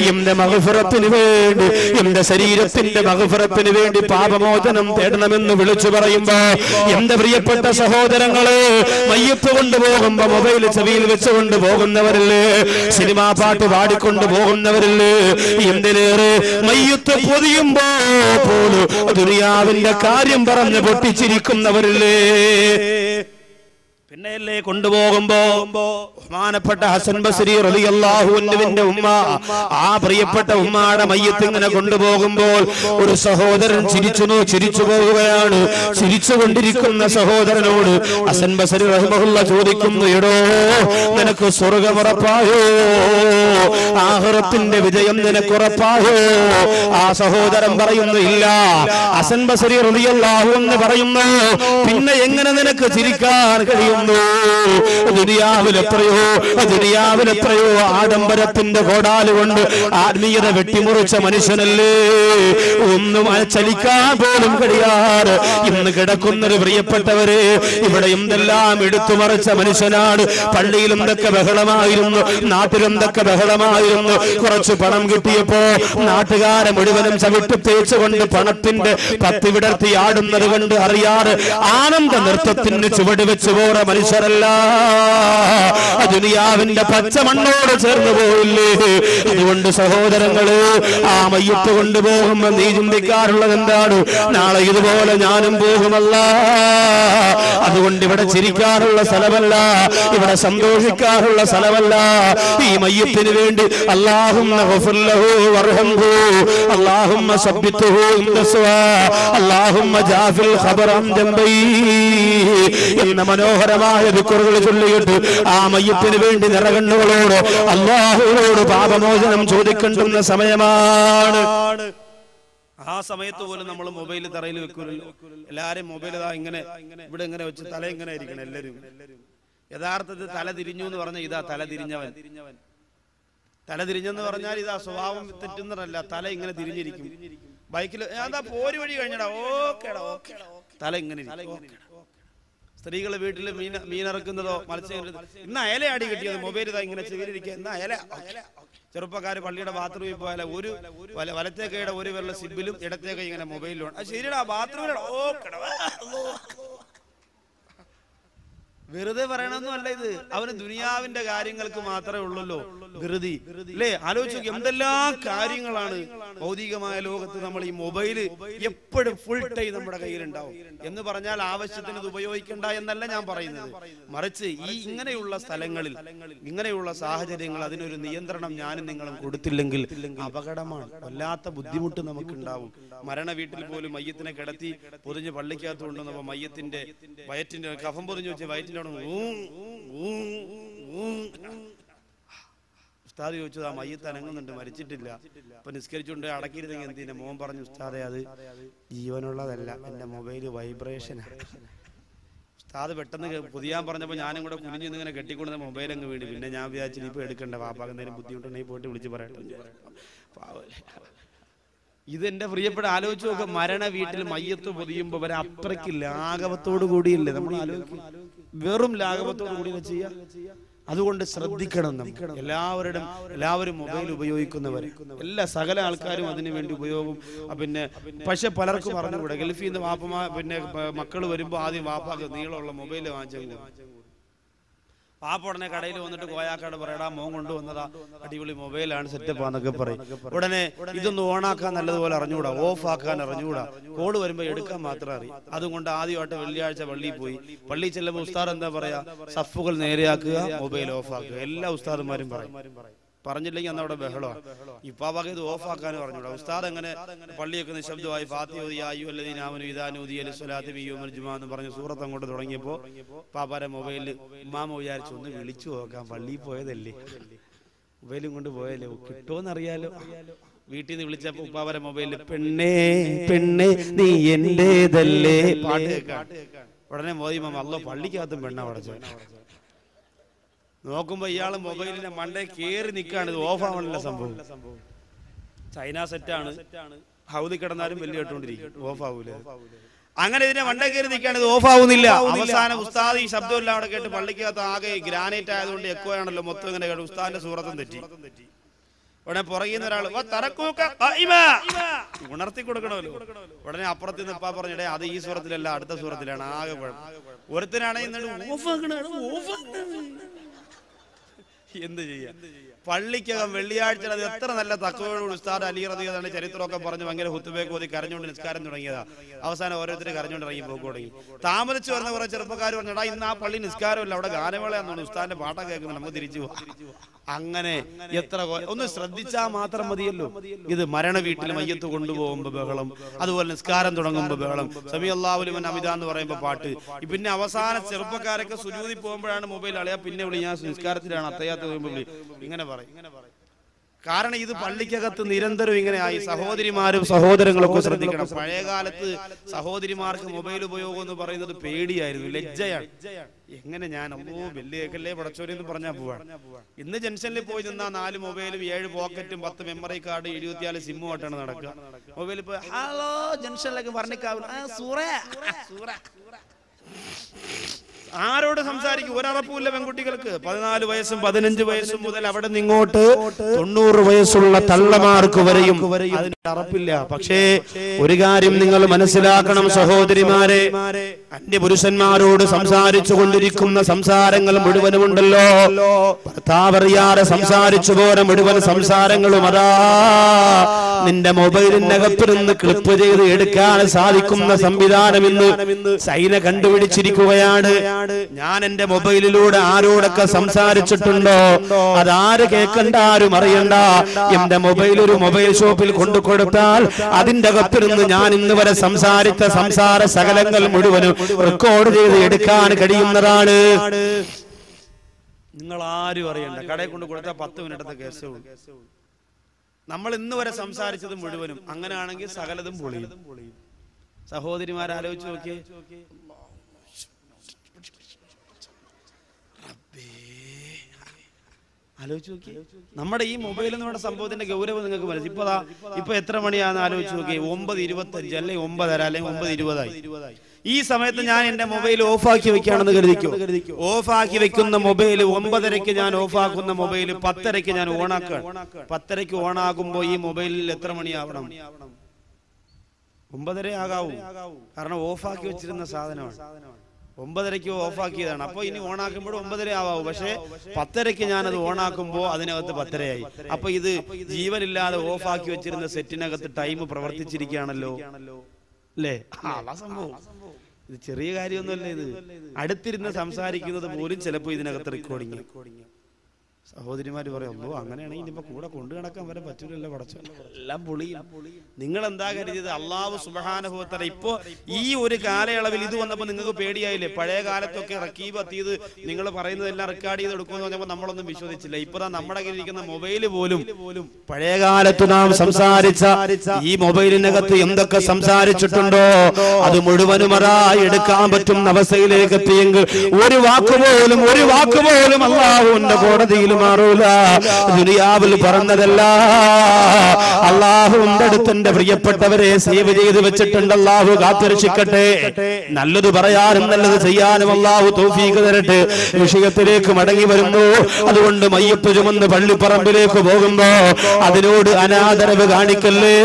എന്റെ മഹഫുറത്തിന് വേണ്ടി എന്റെ ശരീരത്തിന്റെ മഹഫുറത്തിന് വേണ്ടി പാപമോചനം തേടണമെന്ന് വിളിച്ചു പറയുമ്പോ എന്റെ പ്രിയപ്പെട്ട സഹോദരങ്ങളെ മയ്യത്ത് കൊണ്ടുപോകുമ്പോ മൊബൈൽ ചെവിയിൽ വെച്ചുകൊണ്ട് പോകുന്നവരല്ലേ? സിനിമാ പാട്ട് പാടിക്കൊണ്ട് പോകുന്നവരല്ലേ? എന്തിനേറെ മയ്യത്ത് പൊതിയുമ്പോ പോലും ദുനിയാവിന്റെ കാര്യം പറഞ്ഞ് പൊട്ടിച്ചിരിക്കുന്നവരില്ലേ? പിന്നെയല്ലേ കൊണ്ടുപോകുമ്പോ ബഹുമാനപ്പെട്ട ഹസൻ ബസരി റലിയല്ലാഹുവിന്റെ ഉമ്മ. ആ പ്രിയപ്പെട്ട ഉമ്മയുടെ മയ്യത്ത് ഇങ്ങനെ കൊണ്ടുപോകുമ്പോൾ ഒരു സഹോദരൻ ചിരിച്ചു നോ ചിരിച്ചു പോവുകയാണ്. ചിരിച്ചുകൊണ്ടിരിക്കുന്ന സഹോദരനോട് ഹസൻ ബസരി റഹ്മുള്ള ചോദിക്കുന്നു എടോ നിനക്ക് സ്വർഗമുറപ്പായോ? ആഹ്റത്തിന്റെ വിജയം നിനക്ക് ഉറപ്പായോ? ആ സഹോദരൻ പറയുന്നു ഇല്ല. ഹസൻ ബസരി റളിയല്ലാഹു എന്ന് പറയുന്നു പിന്നെ എങ്ങനെ നിനക്ക് ചിരിക്കാൻ കഴിയുന്നു ദുനിയാവിൽ എത്രയോ ദുനിയാവിൽ എത്രയോ ആഡംബരത്തിന്റെ കോടാൽ കൊണ്ട് ആത്മീയത വെട്ടിമുറിച്ച മനുഷ്യനല്ലേ? ഒന്നും ചലിക്കാൻ പോലും കഴിയാറ് ഇന്ന് കിടക്കുന്നൊരു പ്രിയപ്പെട്ടവര് ഇവിടെ എന്തെല്ലാം എടുത്തു മറിച്ച മനുഷ്യനാണ്? പള്ളിയിൽ എന്തൊക്കെ ബഹളമായിരുന്നു? നാട്ടിൽ എന്തൊക്കെ ബഹളമായിരുന്നു? കുറച്ച് പണം കിട്ടിയപ്പോ നാട്ടുകാരെ മുഴുവനും ചവിട്ടി തേച്ചുകൊണ്ട് പണത്തിന്റെ പത്തി വിടർത്തി ആടുന്നത് കൊണ്ട് അറിയാറ് ആനന്ദ നൃത്തത്തിന് ചുവട് വെച്ച് പോറ മനുഷ്യരല്ല ദുനിയാവിന്റെ പച്ച മണ്ണോട് ചേർന്ന് പോയില്ലേ? അതുകൊണ്ട് സഹോദരങ്ങൾ ആ മയ്യത്ത് കൊണ്ടുപോകുമ്പോ നീ ചിന്തിക്കാറുള്ളത് എന്താണ്? നാളെ ഇതുപോലെ ഞാനും പോകുമല്ല. അതുകൊണ്ട് ഇവിടെ ചിരിക്കാറുള്ള സ്ഥലമല്ല ഇവിടെ സന്തോഷിക്കാറുള്ള സ്ഥലമല്ല. ഈ മയ്യത്തിന് വേണ്ടി അള്ളാഹും ഗഫുർലഹു വർഹംഹു അള്ളാഹുമ്മ സബ്ബിത്തുഹു ഇൻദസ്വാ ദുക്കറുകൾ ചൊല്ലിയിട്ട് ആ മയ്യത്തിന് വേണ്ടി നിറകണ്ണുകളോട് അള്ളാഹുവിനോട് പാപമോചനം ചോദിക്കേണ്ടുന്ന സമയമാണ്. ആ സമയത്ത് പോലും നമ്മൾ മൊബൈൽ തറയിൽ വെക്കൂലല്ലോ. എല്ലാരും മൊബൈൽ ഇങ്ങനെ ഇവിടെ ഇങ്ങനെ വെച്ച് തല ഇങ്ങനെ ഇരിക്കണം എല്ലാരും. യഥാർത്ഥത്തിൽ തല തിരിഞ്ഞു എന്ന് പറഞ്ഞാൽ ഇതാ തല തിരിഞ്ഞവൻ. തല തിരിഞ്ഞെന്ന് പറഞ്ഞാൽ ഇതാ സ്വഭാവം തെറ്റുന്നതല്ല തല ഇങ്ങനെ തിരിഞ്ഞിരിക്കും. ബൈക്കിൽ അതാ പോര് വഴി കഴിഞ്ഞടാ ഓക്കേടാ ഓക്കെ. തല ഇങ്ങനെ ഇരിക്കും. സ്ത്രീകൾ വീട്ടിൽ മീൻ മീനിറക്കുന്നതോ മത്സ്യം ഇന്ന് അയല അടി കിട്ടിയത് മൊബൈൽ ഇങ്ങനെ ചെവിരിക്കുക ഇന്ന് അയല ചെറുപ്പക്കാർ പള്ളിയുടെ ബാത്റൂമിൽ പോയാൽ ഒരു വല വലത്തേക്കയുടെ ഒരു വെള്ള സിബിലും ഇടത്തേക്ക് ഇങ്ങനെ മൊബൈലിലും അത് ശരിയടാ ബാത്റൂമിലാണ് ഓക്കെടാ വെറുതെ പറയണമെന്നല്ല ഇത്. അവന് ദുനിയാവിന്റെ കാര്യങ്ങൾക്ക് മാത്രമേ ഉള്ളല്ലോ. ധൃതി അല്ലേ? ആലോചിച്ചു എന്തെല്ലാം കാര്യങ്ങളാണ് ഭൗതികമായ ലോകത്ത് നമ്മൾ ഈ മൊബൈൽ എപ്പോഴും ഫുൾ ടൈം നമ്മുടെ കയ്യിലുണ്ടാവും. എന്ന് പറഞ്ഞാൽ ആവശ്യത്തിന് ഇത് ഉപയോഗിക്കണ്ട എന്നല്ല ഞാൻ പറയുന്നത്. മറിച്ച് ഈ ഇങ്ങനെയുള്ള സ്ഥലങ്ങളിൽ ഇങ്ങനെയുള്ള സാഹചര്യങ്ങൾ അതിനൊരു നിയന്ത്രണം ഞാനും നിങ്ങളും കൊടുത്തില്ലെങ്കിൽ അപകടമാണ്. വല്ലാത്ത ബുദ്ധിമുട്ട് നമുക്കുണ്ടാവും. മരണ വീട്ടിൽ പോലും മയ്യത്തിനെ കിടത്തി പൊതിഞ്ഞ് പള്ളിക്കകത്ത് കൊണ്ടുവന്നപ്പോ മയ്യത്തിന്റെ വയറ്റിന്റെ കഫം പൊതിഞ്ഞ് വെച്ച് വയറ്റിന്റെ അവിടെ. ഉസ്താദ് ചോദിച്ചത് ആ മയ്യത്ത് അനങ്ങുന്നുണ്ട് മരിച്ചിട്ടില്ല. അപ്പൊ നിസ്കരിച്ചുകൊണ്ട് അടക്കിയിരുന്നെങ്കിൽ എന്തിനാ മോൻ പറഞ്ഞു ഉസ്താദെ അത് ജീവനുള്ളതല്ല എന്റെ മൊബൈൽ വൈബ്രേഷനാണ് ഉസ്താദ് പെട്ടെന്ന് പുതിയാൻ പറഞ്ഞപ്പോൾ ഞാനും കൂടെ കുനിഞ്ഞ് ഇങ്ങനെ കെട്ടിക്കൊണ്ടുന്ന മൊബൈൽ അങ്ങ് വീണ്. പിന്നെ ഞാൻ വിചാരിച്ചു ഇപ്പൊ എടുക്കണ്ട പാപ്പാക്ക് എന്തെങ്കിലും ബുദ്ധിമുട്ടുണ്ടെങ്കിൽ പോയിട്ട് വിളിച്ച് പറയട്ടെ. പാവല്ലേ. ഇത് എന്റെ പ്രിയപ്പെട്ട ആലോചിച്ച് നോക്ക് മരണ വീട്ടിൽ മയ്യത്ത് പൊതിയുമ്പോ വരെ അത്രയ്ക്ക് ലാഘവത്തോടു കൂടിയില്ലേ? നമ്മൾ ആലോചിക്കും. വെറും ലാഘവത്തോടു കൂടി ചെയ്യാ? അതുകൊണ്ട് ശ്രദ്ധിക്കണം എല്ലാവരും എല്ലാവരും മൊബൈൽ ഉപയോഗിക്കുന്നവർ. എല്ലാ സകല ആൾക്കാരും അതിനു വേണ്ടി ഉപയോഗം. പിന്നെ പക്ഷെ പലർക്കും പറഞ്ഞുകൂടെ ഗൾഫിൽ നിന്ന് വാപ്പമാ പിന്നെ മക്കൾ വരുമ്പോൾ ആദ്യം വാപ്പാക്ക് നീളമുള്ള മൊബൈൽ വാങ്ങിച്ചു പാപ്പ ഉടനെ കടയിൽ വന്നിട്ട് കോയാക്കാട് പറയടാ മോൻ കൊണ്ടുവന്നതാ. അടിപൊളി മൊബൈലാണ് സെറ്റപ്പ് എന്നൊക്കെ പറയും. ഉടനെ ഇതൊന്ന് ഓണാക്കാൻ നല്ലതുപോലെ അറിഞ്ഞുകൂടാ. ഓഫ് ആക്കാൻ അറിഞ്ഞുകൂടാ. കോൾ വരുമ്പോ എടുക്കാൻ മാത്രം അറിയാം. അതുകൊണ്ട് ആദ്യമായിട്ട് വെള്ളിയാഴ്ച പള്ളിയിൽ പോയി. പള്ളിയിൽ ചെല്ലുമ്പോൾ ഉസ്താദ് എന്താ പറയാ? സഫുകൾ നേരെയാക്കുക മൊബൈൽ ഓഫ് ആക്കുക. എല്ലാ ഉസ്താദന്മാരും പറയും. പറഞ്ഞില്ലെങ്കിൽ അന്ന് അവിടെ ബഹളമാണ് ഇപ്പാവാക്ക് ഇത് ഓഫാക്കാൻ പറഞ്ഞൂടാ. ഉസ്താദ് അങ്ങനെ പള്ളിയൊക്കെ നിശബ്ദമായി ശബ്ദമായി ഫാത്തിയോദിയായിരുന്നു പറഞ്ഞ് സൂറത്ത് അങ്ങോട്ട് തുടങ്ങിയപ്പോ പാപ്പാരെ മൊബൈലിൽ ഉമ്മാമ വിചാരിച്ചു ഒന്ന് വിളിച്ചു നോക്കാം പള്ളിയിൽ പോയതല്ലേ? മൊബൈലും കൊണ്ട് പോയല്ലേ കിട്ടുമെന്നറിയാലോ വീട്ടിൽ നിന്ന് വിളിച്ചപ്പോ ഉപ്പാവരെ മൊബൈലിൽ പെണ്ണേ പെണ്ണേ നീ എന്റേതല്ലേ? പാട്ട് കേൾക്കാം. ഉടനെ മോദി മാമ അല്ലോ പള്ളിക്കകത്തും പെണ്ണ പടച്ചോ നോക്കുമ്പോ ഇയാൾ മൊബൈലിന്റെ മണ്ടേ കേറി നിക്കാണ്. ഇത് ഓഫ് ആവണല്ല സംഭവം. ചൈന സെറ്റാണ് ഹൗദി കിടന്നാലും വലിയ ഇട്ടുകൊണ്ടിരിക്കും ഓഫ് ആവൂല? അങ്ങനെ ഇതിനെ മണ്ടേ കയറി നിൽക്കാണ് ഇത് ഓഫ് ആവുന്നില്ല. അവസാനം ഉസ്താദ് ഈ ശബ്ദമെല്ലാം അവിടെ കേട്ട് പള്ളിക്കകത്ത് ആകെ ഗ്രാനൈറ്റ് ആയതുകൊണ്ട് എക്കോ ആണല്ലോ. മൊത്തം ഇങ്ങനെ കേട്ടു ഉസ്താദിന്റെ സൂറത്തും തെറ്റി. ഉടനെ പുറകിൽ ഒരാൾ ഉണർത്തി കൊടുക്കണമല്ലോ. ഉടനെ അപ്പുറത്ത് നിന്ന് ഇപ്പാ പറഞ്ഞിടേ അത് ഈ സൂറത്തിലല്ല അടുത്ത സൂറത്തിലാണ്. ആകെ കുഴപ്പം. ഒരുത്തനാണെങ്കിൽ എന്ത് ചെയ്യാം? പള്ളിക്കകം വെള്ളിയാഴ്ച അത് എത്ര നല്ല തക്കവോട് ഉസ്താദ് അലി റതിയാണ് ചരിത്രമൊക്കെ പറഞ്ഞു ഭയങ്കര ഹുത്തുബേക്ക് ഓതി കരഞ്ഞുകൊണ്ട് നിസ്കാരം തുടങ്ങിയതാ. അവസാനം ഓരോരുത്തർ കരഞ്ഞുകൊണ്ട് ഇറങ്ങി പോക്ക് തുടങ്ങി. താമസിച്ചു വരുന്ന കുറെ ചെറുപ്പക്കാർ പറഞ്ഞടാ ഇന്ന് ആ പള്ളി നിസ്കാരമില്ല അവിടെ ഗാനമേളയാണെന്നാണ് ഉസ്താദിന്റെ പാട്ടൊക്കെ കേൾക്കുന്നത് നമുക്ക് തിരിച്ചു പോവാം. അങ്ങനെ എത്ര ഒന്ന് ശ്രദ്ധിച്ചാൽ മാത്രം മതിയല്ലോ. ഇത് മരണ വീട്ടിൽ മയ്യത്ത് കൊണ്ടുപോകുമ്പോൾ ബഹളം. അതുപോലെ നിസ്കാരം തുടങ്ങുമ്പോൾ ബഹളം. സമി അള്ളാഹുലിമൻ അമിത എന്ന് പറയുമ്പോൾ പാട്ട്. പിന്നെ അവസാന ചെറുപ്പക്കാരൊക്കെ സുജൂതി പോകുമ്പോഴാണ് മൊബൈൽ അളയാ പിന്നെ വിളി. ഞാൻ നിസ്കാരത്തിലാണ് അത്തയ്യാത്ത ഇങ്ങനെ പറയും. ഇങ്ങനെ പറയും. കാരണം ഇത് പള്ളിക്കകത്ത് നിരന്തരം ഇങ്ങനെ ആയി. സഹോദരിമാരും സഹോദരങ്ങളൊക്കെ ശ്രദ്ധിക്കണം. പഴയ കാലത്ത് സഹോദരിമാർക്ക് മൊബൈൽ ഉപയോഗം എന്ന് പറയുന്നത് പേടിയായിരുന്നു. ലജ്ജയാണ്. എങ്ങനെ ഞാൻ അമ്മോ വെല്ലേക്കല്ലേ പടച്ചോരി എന്ന് പറഞ്ഞാൽ പോവാണ് ഇന്ന് ജംഗ്ഷനിൽ പോയി നിന്നാ നാല് മൊബൈലും ഏഴ് പോക്കറ്റും പത്ത് മെമ്മറി കാർഡ് എഴുപത്തിയാൽ സിമ്മും ആയിട്ടാണ് നടക്കുക. മൊബൈലിൽ പോയി ഹലോ ജംഗ്ഷനിലേക്ക് സൂറേ, സൂറേ. ആരോട് സംസാരിക്കും? ഒരറപ്പുമില്ല പെൺകുട്ടികൾക്ക്. പതിനാല് വയസ്സും പതിനഞ്ച് വയസ്സും മുതൽ അവിടെ നിങ്ങോട്ട് തൊണ്ണൂറ് വയസ്സുള്ള തള്ളമാർക്ക് വരെയും അതിന് അറപ്പില്ല. പക്ഷേ ഒരു കാര്യം നിങ്ങൾ മനസ്സിലാക്കണം സഹോദരിമാരെ. അന്യപുരുഷന്മാരോട് സംസാരിച്ചു കൊണ്ടിരിക്കുന്ന സംസാരങ്ങൾ മുഴുവനുമുണ്ടല്ലോ ഭർത്താവറിയാതെ സംസാരിച്ചു പോലെ മുഴുവൻ സംസാരങ്ങളും അതാ. നിന്റെ മൊബൈലിനകത്തിരുന്ന് ക്ലിപ്പ് ചെയ്ത് എടുക്കാൻ സാധിക്കുന്ന സംവിധാനം ഇന്ന് ചൈന കണ്ടുപിടിച്ചിരിക്കുകയാണ്. ഞാൻ എന്റെ മൊബൈലിലൂടെ ആരോടൊക്കെ സംസാരിച്ചിട്ടുണ്ടോ? അതാര് കേൾക്കണ്ട? ആരും അറിയണ്ട. എന്റെ മൊബൈൽ ഒരു മൊബൈൽ ഷോപ്പിൽ കൊണ്ടു കൊടുത്താൽ അതിന്റെ അകത്തിരുന്ന് ഞാൻ ഇന്ന് വരെ സംസാരിച്ച സംസാര സകലങ്ങൾ മുഴുവനും റെക്കോർഡ് ചെയ്ത് എടുക്കാൻ കഴിയുന്നതാണ്. നിങ്ങൾ ആരും അറിയണ്ട. കടയിൽ കൊണ്ട് കൊടുത്താൽ പത്ത് മിനിറ്റത്തെ കേസേ നമ്മൾ ഇന്ന് വരെ സംസാരിച്ചത് മുഴുവനും. അങ്ങനെയാണെങ്കിൽ സകലതും പൊളിയും. സഹോദരിമാർ ആലോചിച്ച് നോക്കിയേ. ആലോചിച്ച് നോക്കി. നമ്മുടെ ഈ മൊബൈൽ എന്ന് പറയുന്ന സംഭവത്തിന്റെ ഗൗരവം നിങ്ങൾക്ക് മനസ്സിൽ ഇപ്പൊ ഇപ്പൊ എത്ര മണിയാന്ന് ആലോചിച്ച് നോക്കി. ഒമ്പത് ഇരുപത്തഞ്ച് അല്ലെ ഒമ്പതര അല്ലെങ്കിൽ ഒമ്പത് ഇരുപതായി. ഈ സമയത്ത് ഞാൻ എന്റെ മൊബൈൽ ഓഫാക്കി വെക്കുകയാണെന്ന് കരുതിക്കോ? ഓഫാക്കി വെക്കുന്ന മൊബൈൽ ഒമ്പതരയ്ക്ക് ഞാൻ ഓഫാക്കുന്ന മൊബൈൽ പത്തരയ്ക്ക് ഞാൻ ഓണാക്കുകയാണ് പത്തരയ്ക്ക് ഓണാകുമ്പോൾ ഈ മൊബൈലിൽ എത്ര മണിയാവണം? ഒമ്പതര ആകാവൂ കാരണം ഓഫാക്കി വെച്ചിരുന്ന സാധനമാണ്. ഒമ്പതരയ്ക്ക് ഓഫാക്കിയതാണ്. അപ്പൊ ഇനി ഓണാക്കുമ്പോൾ ഒമ്പതര ആവാവും പക്ഷേ പത്തരയ്ക്ക് ഞാനത് ഓണാക്കുമ്പോൾ അതിനകത്ത് പത്തരയായി. അപ്പൊ ഇത് ജീവനില്ലാതെ ഓഫാക്കി വെച്ചിരുന്ന സെറ്റിനകത്ത് ടൈം പ്രവർത്തിച്ചിരിക്കുകയാണല്ലോ. അല്ലേ? അതാ സംഭവം. ഇത് ചെറിയ കാര്യമൊന്നുമല്ല ഇത്. അടുത്തിരുന്ന് സംസാരിക്കുന്നത് പോലും ചിലപ്പോൾ ഇതിനകത്ത് റെക്കോർഡിങ് സഹോദരിമാര് പറയും അല്ലോ അങ്ങനെയാണെങ്കിൽ ഇനിയിപ്പോ കൂടെ കൊണ്ടു നടക്കാൻ വരെ പറ്റൂലല്ലോ പടച്ചോ എല്ലാം പുളിയും. നിങ്ങൾ എന്താ കരുതിയത്? അള്ളാഹു സുബഹാനുഭവത്തല ഇപ്പോ ഈ ഒരു കാലയളവിൽ ഇത് വന്നപ്പോ നിങ്ങൾക്ക് പേടിയായില്ലേ? പഴയ കാലത്തൊക്കെ റക്കീബ് എത്തിയത് നിങ്ങൾ പറയുന്നതെല്ലാം റെക്കോർഡ് ചെയ്ത് എടുക്കുമെന്ന് പറഞ്ഞപ്പോൾ നമ്മളൊന്നും വിശ്വസിച്ചില്ല. ഇപ്പൊ ദാ നമ്മുടെ കയ്യിൽ ഇരിക്കുന്ന മൊബൈൽ പോലും പഴയ കാലത്ത് നാം സംസാരിച്ച ഈ മൊബൈലിനകത്ത് എന്തൊക്കെ സംസാരിച്ചിട്ടുണ്ടോ? അത് മുഴുവനും അതായി എടുക്കാൻ പറ്റുന്ന അവസ്ഥയിലേക്ക് എത്തിയെങ്കിൽ ഒരു വാക്കുപോലും ഒരു വാക്കുപോലും അള്ളാഹുവിന്റെ കോടതിയിൽ മാറൂല. ദുനിയാവിൽ പറഞ്ഞതല്ല. അള്ളാഹുവിന്റെ അടുത്ത് എന്റെ പ്രിയപ്പെട്ടവരെ സേവ് ചെയ്ത് വെച്ചിട്ടുണ്ട്. അള്ളാഹു കാത്തിരക്ഷിക്കട്ടെ. നല്ലത് പറയാനും നല്ലത് ചെയ്യാനും അള്ളാഹു തോഫീക്ക് തരട്ടെ. വിഷയത്തിലേക്ക് മടങ്ങി വരുന്നു. അതുകൊണ്ട് മയ്യപ്പ് ചുമന്ന് പള്ളിപ്പറമ്പിലേക്ക് പോകുമ്പോ അതിനോട് അനാദരവ് കാണിക്കല്ലേ?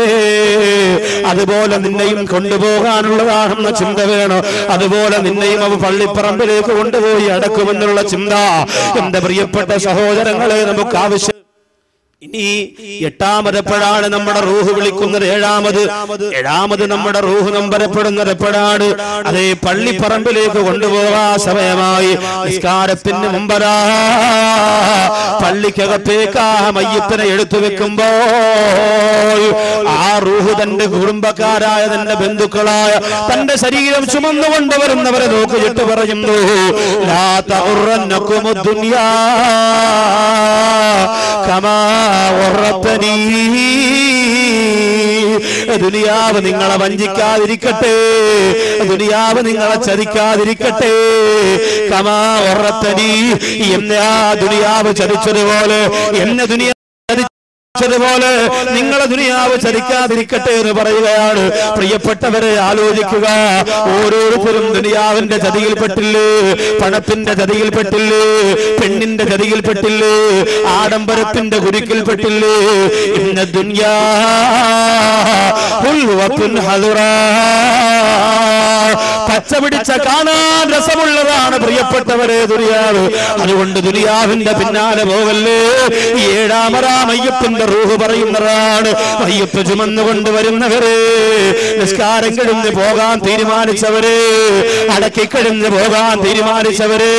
അതുപോലെ നിന്നെയും കൊണ്ടുപോകാനുള്ളതാണെന്ന ചിന്ത വേണം. അതുപോലെ നിന്നെയും അവ പള്ളിപ്പറമ്പിലേക്ക് കൊണ്ടുപോയി അടക്കുമെന്നുള്ള ചിന്ത. എന്റെ പ്രിയപ്പെട്ട സഹോദരങ്ങളെ നമുക്ക് ആവശ്യം ഇനി എട്ടാമത് എപ്പോഴാണ് നമ്മുടെ റൂഹ് വിളിക്കുന്നത്? ഏഴാമത്. ഏഴാമത് നമ്മുടെ റൂഹ് നമ്പരപ്പെടുന്നത് എപ്പോഴാണ്? അതേ പള്ളിപ്പറമ്പിലേക്ക് കൊണ്ടുപോകാ സമയമായി. നിസ്കാരത്തിന് മുമ്പരാ. പള്ളിക്കകത്തേക്കാ മയ്യത്തിനെ എടുത്തു വെക്കുമ്പോ ആ റൂഹ് തന്റെ കുടുംബക്കാരായ തന്റെ ബന്ധുക്കളായ തന്റെ ശരീരം ചുമന്നു കൊണ്ടുവരുന്നവരെ നോക്കിയിട്ട് പറയുന്നു ലാ ദുനിയാ. കമാ ദുനിയാവ് നിങ്ങളെ വഞ്ചിക്കാതിരിക്കട്ടെ. ദുനിയാവ് നിങ്ങളെ ചതിക്കാതിരിക്കട്ടെ. കമാ ഒറത്തനി എന്നാ ദുനിയാവ് ചതിച്ചതുപോലെ എന്നെ ദുനിയാ പോലെ നിങ്ങളെ ദുനിയാവ് ചതിക്കാതിരിക്കട്ടെ എന്ന് പറയുകയാണ്. പ്രിയപ്പെട്ടവരെ ആലോചിക്കുക. ഓരോരുത്തരും ദുനിയാവിന്റെ ചതിയിൽപ്പെട്ടില്ലേ പണത്തിന്റെ ചതിയിൽപ്പെട്ടില്ലേ പെണ്ണിന്റെ ചതിയിൽപ്പെട്ടില്ലേ ആഡംബരത്തിന്റെ കുരുക്കിൽപ്പെട്ടില്ലേ ഇന്ന ദുനിയാ പച്ചപിടിച്ച കാണാൻ രസമുള്ളതാണ് പ്രിയപ്പെട്ടവരെ ദുനിയാവ്. അതുകൊണ്ട് ദുനിയാവിന്റെ പിന്നാലെ പോകല്ലേ? ഏഴാമറാം അയ്യപ്പന്റെ റൂഹ് പറയുന്നതാണ്. അയ്യപ്പ ചുമന്നു കൊണ്ടുവരുന്നവരെ നിസ്കാരം കഴിഞ്ഞ് പോകാൻ തീരുമാനിച്ചവരെ അടക്കി കഴിഞ്ഞ് പോകാൻ തീരുമാനിച്ചവരെ.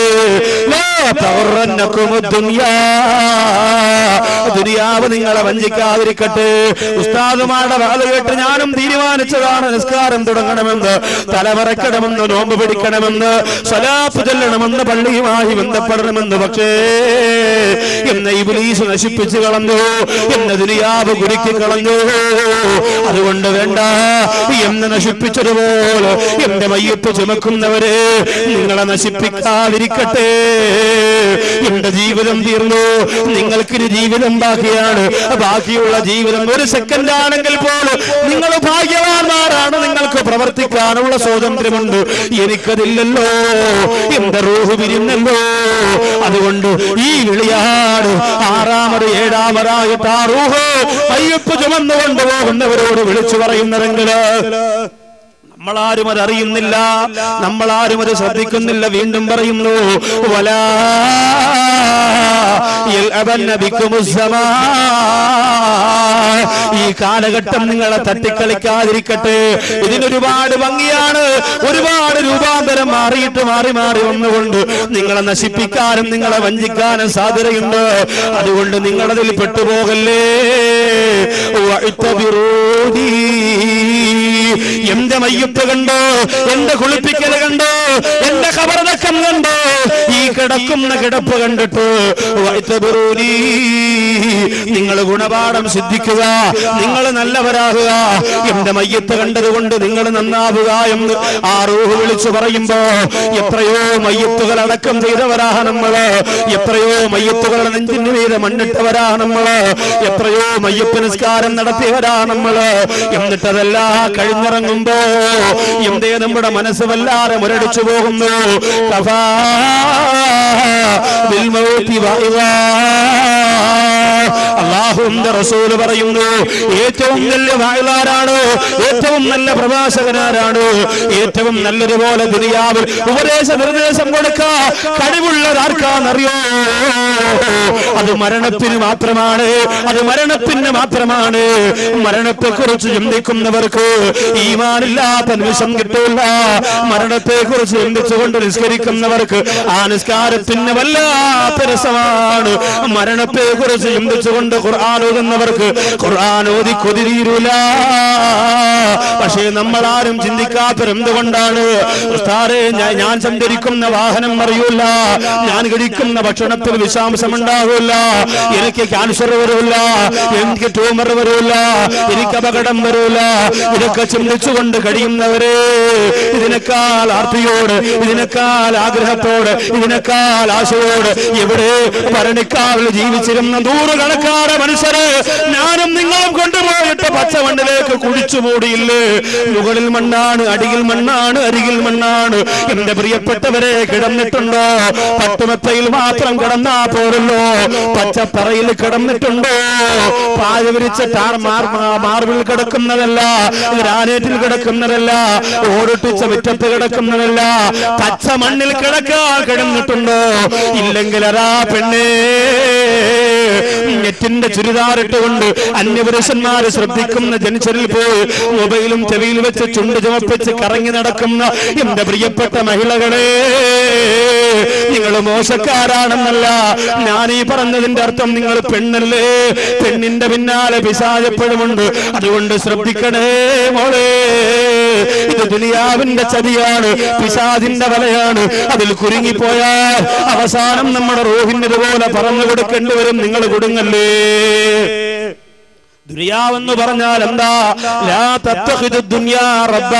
ദുനിയാവ് നിങ്ങളെ വഞ്ചിക്കാതിരിക്കട്ടെ. ഉസ്താദുമാരുടെ വാത് കേട്ട് ഞാനും തീരുമാനിച്ചതാണ് നിസ്കാരം തുടങ്ങണമെന്ന് തലമറക്കണമെന്ന് നോമ്പ് പിടിക്കണമെന്ന് സ്വലാപ്പ് ചെല്ലണമെന്ന് പള്ളിയുമായി ബന്ധപ്പെടണമെന്ന്. പക്ഷേ എന്നെ ഇബിലീസ് നശിപ്പിച്ചു കളഞ്ഞു. എന്നെ ദുനിയാവ് കുരുക്കി കളഞ്ഞു. അതുകൊണ്ട് വേണ്ട എന്നെ നശിപ്പിച്ചതുപോലെ എന്റെ മയ്യപ്പ് ചുമക്കുന്നവരെ നിങ്ങളെ നശിപ്പിക്കാതിരിക്കട്ടെ. എന്റെ ജീവിതം തീർന്നു. നിങ്ങൾക്കൊരു ജീവിതം ബാക്കിയാണ് ബാക്കിയുള്ള ജീവിതം ഒരു സെക്കൻഡ് ആണെങ്കിൽ പോലും നിങ്ങൾ ഭാഗ്യവാന്മാരാണ്. നിങ്ങൾക്ക് പ്രവർത്തിക്കാനുള്ള സ്വാതന്ത്ര്യമുണ്ട്. എനിക്കതില്ലല്ലോ. എന്റെ റൂഹ് പിരിഞ്ഞല്ലോ അതുകൊണ്ട് ഈ വിളിയാണ് ആറാമത് ഏഴാമതായിട്ട് ആ റൂഹ് അയ്യപ്പ് ചുമന്നു കൊണ്ടുപോകുന്നവരോട് വിളിച്ചു പറയുന്നതെങ്കിൽ നമ്മളാരും അത് അറിയുന്നില്ല. നമ്മളാരും അത് ശ്രദ്ധിക്കുന്നില്ല. വീണ്ടും പറയുന്നു. ഈ കാലഘട്ടം നിങ്ങളെ തട്ടിക്കളിക്കാതിരിക്കട്ടെ. ഇതിനൊരുപാട് ഭംഗിയാണ്. ഒരുപാട് രൂപാന്തരം മാറിയിട്ട് മാറി മാറി വന്നുകൊണ്ട് നിങ്ങളെ നശിപ്പിക്കാനും നിങ്ങളെ വഞ്ചിക്കാനും സാധ്യതയുണ്ട്. അതുകൊണ്ട് നിങ്ങളതിൽ പെട്ടുപോകല്ലേ? എന്റെ മയ്യത്ത് കണ്ടോ? എന്റെ കുളിപ്പിക്കൽ കണ്ടോ? എന്റെ കബറടക്കം കണ്ടോ? ഈ കിടക്കുന്ന കിടപ്പ് കണ്ടിട്ട് നിങ്ങൾ ഗുണപാഠം സിദ്ധിക്കുക നിങ്ങൾ നല്ലവരാകുക. എന്റെ മയ്യത്ത് കണ്ടതുകൊണ്ട് നിങ്ങൾ നന്നാവുക എന്ന് ആ റൂഹ് വിളിച്ചു പറയുമ്പോ എത്രയോ മയ്യത്തുകൾ അടക്കം ചെയ്തവരാ നമ്മൾ. എത്രയോ മയ്യത്തുകളുടെ നെഞ്ചിന് മീതെ മണ്ണിട്ടവരാ നമ്മൾ. എത്രയോ മയ്യപ്പ് നിസ്കാരം നടത്തിയവരാ നമ്മൾ. എന്നിട്ടതെല്ലാം കഴിഞ്ഞിറങ്ങുമ്പോ എന്തേ നമ്മുടെ മനസ്സ് വല്ലാതെ മുരടിച്ചു പോകുന്നു. അള്ളാഹുന്റെ റസൂൽ പറയുന്നു ഏറ്റവും നല്ല വായലാരാണ്? ഏറ്റവും നല്ല പ്രഭാഷകനാരാണ്? ഏറ്റവും നല്ലതുപോലെ ദുനിയാവിൽ ഉപദേശ നിർദ്ദേശം കൊടുക്കാ. കഴിവുള്ളത് ആർക്കാന്നറിയോ അത് മരണത്തിന് മാത്രമാണ്. അത് മരണത്തിന് മാത്രമാണ്. മരണത്തെക്കുറിച്ച് ചിന്തിക്കുന്നവർക്ക് ഈമാനില്ലാത്ത നിമിഷം കിട്ടൂല മരണത്തെ കുറിച്ച് ചിന്തിച്ചുകൊണ്ട് നിസ്കരിക്കുന്നവർക്ക് ആ നിസ്കാരത്തിന് വല്ലാത്ത രസമാണ്. മരണത്തെ കുറിച്ച് ചിന്തിച്ചുകൊണ്ട് ഖുർആൻ ഓതുന്നവർക്ക് ഖുർആൻ ഓതി കൊതിരീരൂല. പക്ഷേ നമ്മൾ ആരും ചിന്തിക്കാത്തത് എന്തുകൊണ്ടാണ്? ഞാൻ- സഞ്ചരിക്കുന്ന വാഹനം അറിയൂല. ഞാൻ കഴിക്കുന്ന ഭക്ഷണത്തിൽ വിഷാംശം ഉണ്ടാകില്ല എനിക്ക് ക്യാൻസർ വരൂല. എനിക്ക് ട്യൂമർ വരൂല. എനിക്ക് അപകടം വരൂല. ഇതൊക്കെ ചിന്തിച്ചുകൊണ്ട് കഴിയുന്നവരെ ഇതിനേക്കാൾ ആർത്തിയോട് ഇതിനേക്കാൾ ആഗ്രഹത്തോട് ഇതിനേക്കാൾ ആശയോട് ഇവിടെ ഭരണിക്കാവിൽ ജീവിച്ചിരുന്ന നൂറുകണക്കാട് മനുഷ്യരെ. ഞാനും നിങ്ങളും കൊണ്ടുപോയിട്ട് പച്ചമണ്ണിലേക്ക് കുഴിച്ചു മൂടിയില്ലേ? മുകളിൽ മണ്ണാണ് അടിയിൽ മണ്ണാണ് അരികിൽ മണ്ണാണ്. എന്റെ പ്രിയപ്പെട്ടവരെ കിടന്നിട്ടുണ്ടോ? പട്ടുമത്തയിൽ മാത്രം കിടന്നാ പോരല്ലോ. പച്ചപ്പറയിൽ കിടന്നിട്ടുണ്ടോ? പായ വിരിച്ച ടാർ മാർ- മാർബിൾ കിടക്കുന്നതല്ല ഗ്രാനൈറ്റിൽ കിടക്കുന്നതല്ല ഓടിട്ടിച്ച മുറ്റത്ത് കിടക്കുന്നതല്ല പച്ച മണ്ണിൽ കിടക്കാൻ കിടന്നിട്ടുണ്ടോ? ഇല്ലെങ്കിൽ അതാ പെണ്ണേ നെറ്റിന്റെ ചുരിദാറിട്ടുകൊണ്ട് അന്യപുരുഷന്മാര് ശ്രദ്ധിക്കുന്ന ജനിച്ചരിൽ പോയി മൊബൈലും ചെവിയിൽ വെച്ച് ചുണ്ട് ചുമപ്പിച്ച് കറങ്ങി നടക്കുന്ന എന്റെ പ്രിയപ്പെട്ട മഹിളകളെ നിങ്ങൾ മോശക്കാരാണെന്നല്ല ഞാൻ ഈ പറഞ്ഞതിന്റെ അർത്ഥം നിങ്ങൾ പെണ്ണല്ലേ? പെണ്ണിന്റെ പിന്നാലെ പിശാചപ്പെടുമുണ്ട് അതുകൊണ്ട് ശ്രദ്ധിക്കണേ മോളെ. ഇത് ദുനിയാവിന്റെ ചതിയാണ് പിശാദിന്റെ വലയാണ്. അതിൽ കുരുങ്ങിപ്പോയാൽ അവസാനം നമ്മുടെ പോലെ പറഞ്ഞു കൊടുക്കേണ്ടി വരും. നിങ്ങൾ കൊടുങ്ങല്ലേ? ദുനിയാവെന്ന് പറഞ്ഞാൽ എന്താ? ലാ തത്തഖിദു ദുനിയാ റബ്ബ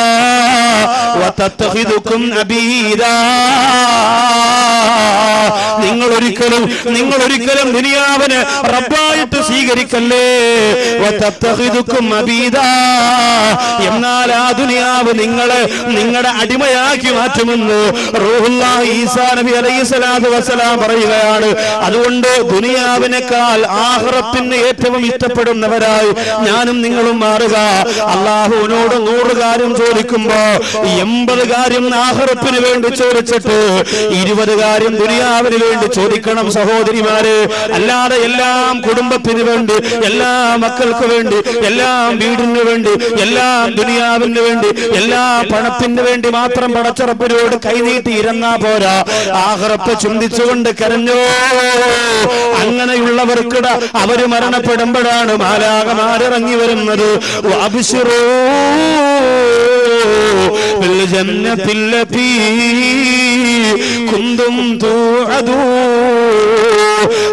വതത്തഖിദുകും അബീദാ. നിങ്ങൾ ഒരിക്കലും നിങ്ങൾ ഒരിക്കലും ദുനിയാവിനെ റബ്ബായിട്ട് സ്വീകരിക്കല്ലേ? വതത്തഖിദുകും അബീദാ. എന്നാൽ ആ ദുനിയാവ് നിങ്ങളെ നിങ്ങളുടെ അടിമയാക്കി മാറ്റുമെന്ന് റൂഹുല്ലാഹി ഈസാ നബി അലൈഹി സ്വലാത്തു വസ്സലാം പറയുകയാണ്. അതുകൊണ്ട് ദുനിയാവിനേക്കാൾ ആഹ്റത്തിന് ഏറ്റവും ഇഷ്ടപ്പെടുന്നവരായി ഞാനും നിങ്ങളും മാറുക. അള്ളാഹുവിനോട് നൂറ് കാര്യം ചോദിക്കുമ്പോ എൺപത് കാര്യം ആഹ്റത്തിന് വേണ്ടി ചോദിച്ചിട്ട് ഇരുപത് കാര്യം ദുനിയാവിന് വേണ്ടി ചോദിക്കണം സഹോദരിമാര്. അല്ലാതെ എല്ലാം കുടുംബത്തിന് വേണ്ടി എല്ലാ മക്കൾക്ക് വേണ്ടി എല്ലാം വീടിന് വേണ്ടി എല്ലാം ദുനിയാവിന് വേണ്ടി എല്ലാ പണത്തിന് വേണ്ടി മാത്രം പടച്ചറപ്പിനോട് കൈനീട്ടി ഇരുന്നാ പോരാ. ആഹ്റപ്പ് ചിന്തിച്ചുകൊണ്ട് കരഞ്ഞോ. അങ്ങനെയുള്ളവർക്കിട അവർ മരണപ്പെടുമ്പോഴാണ് ഭാഗമാരിറങ്ങി വരുന്നത്?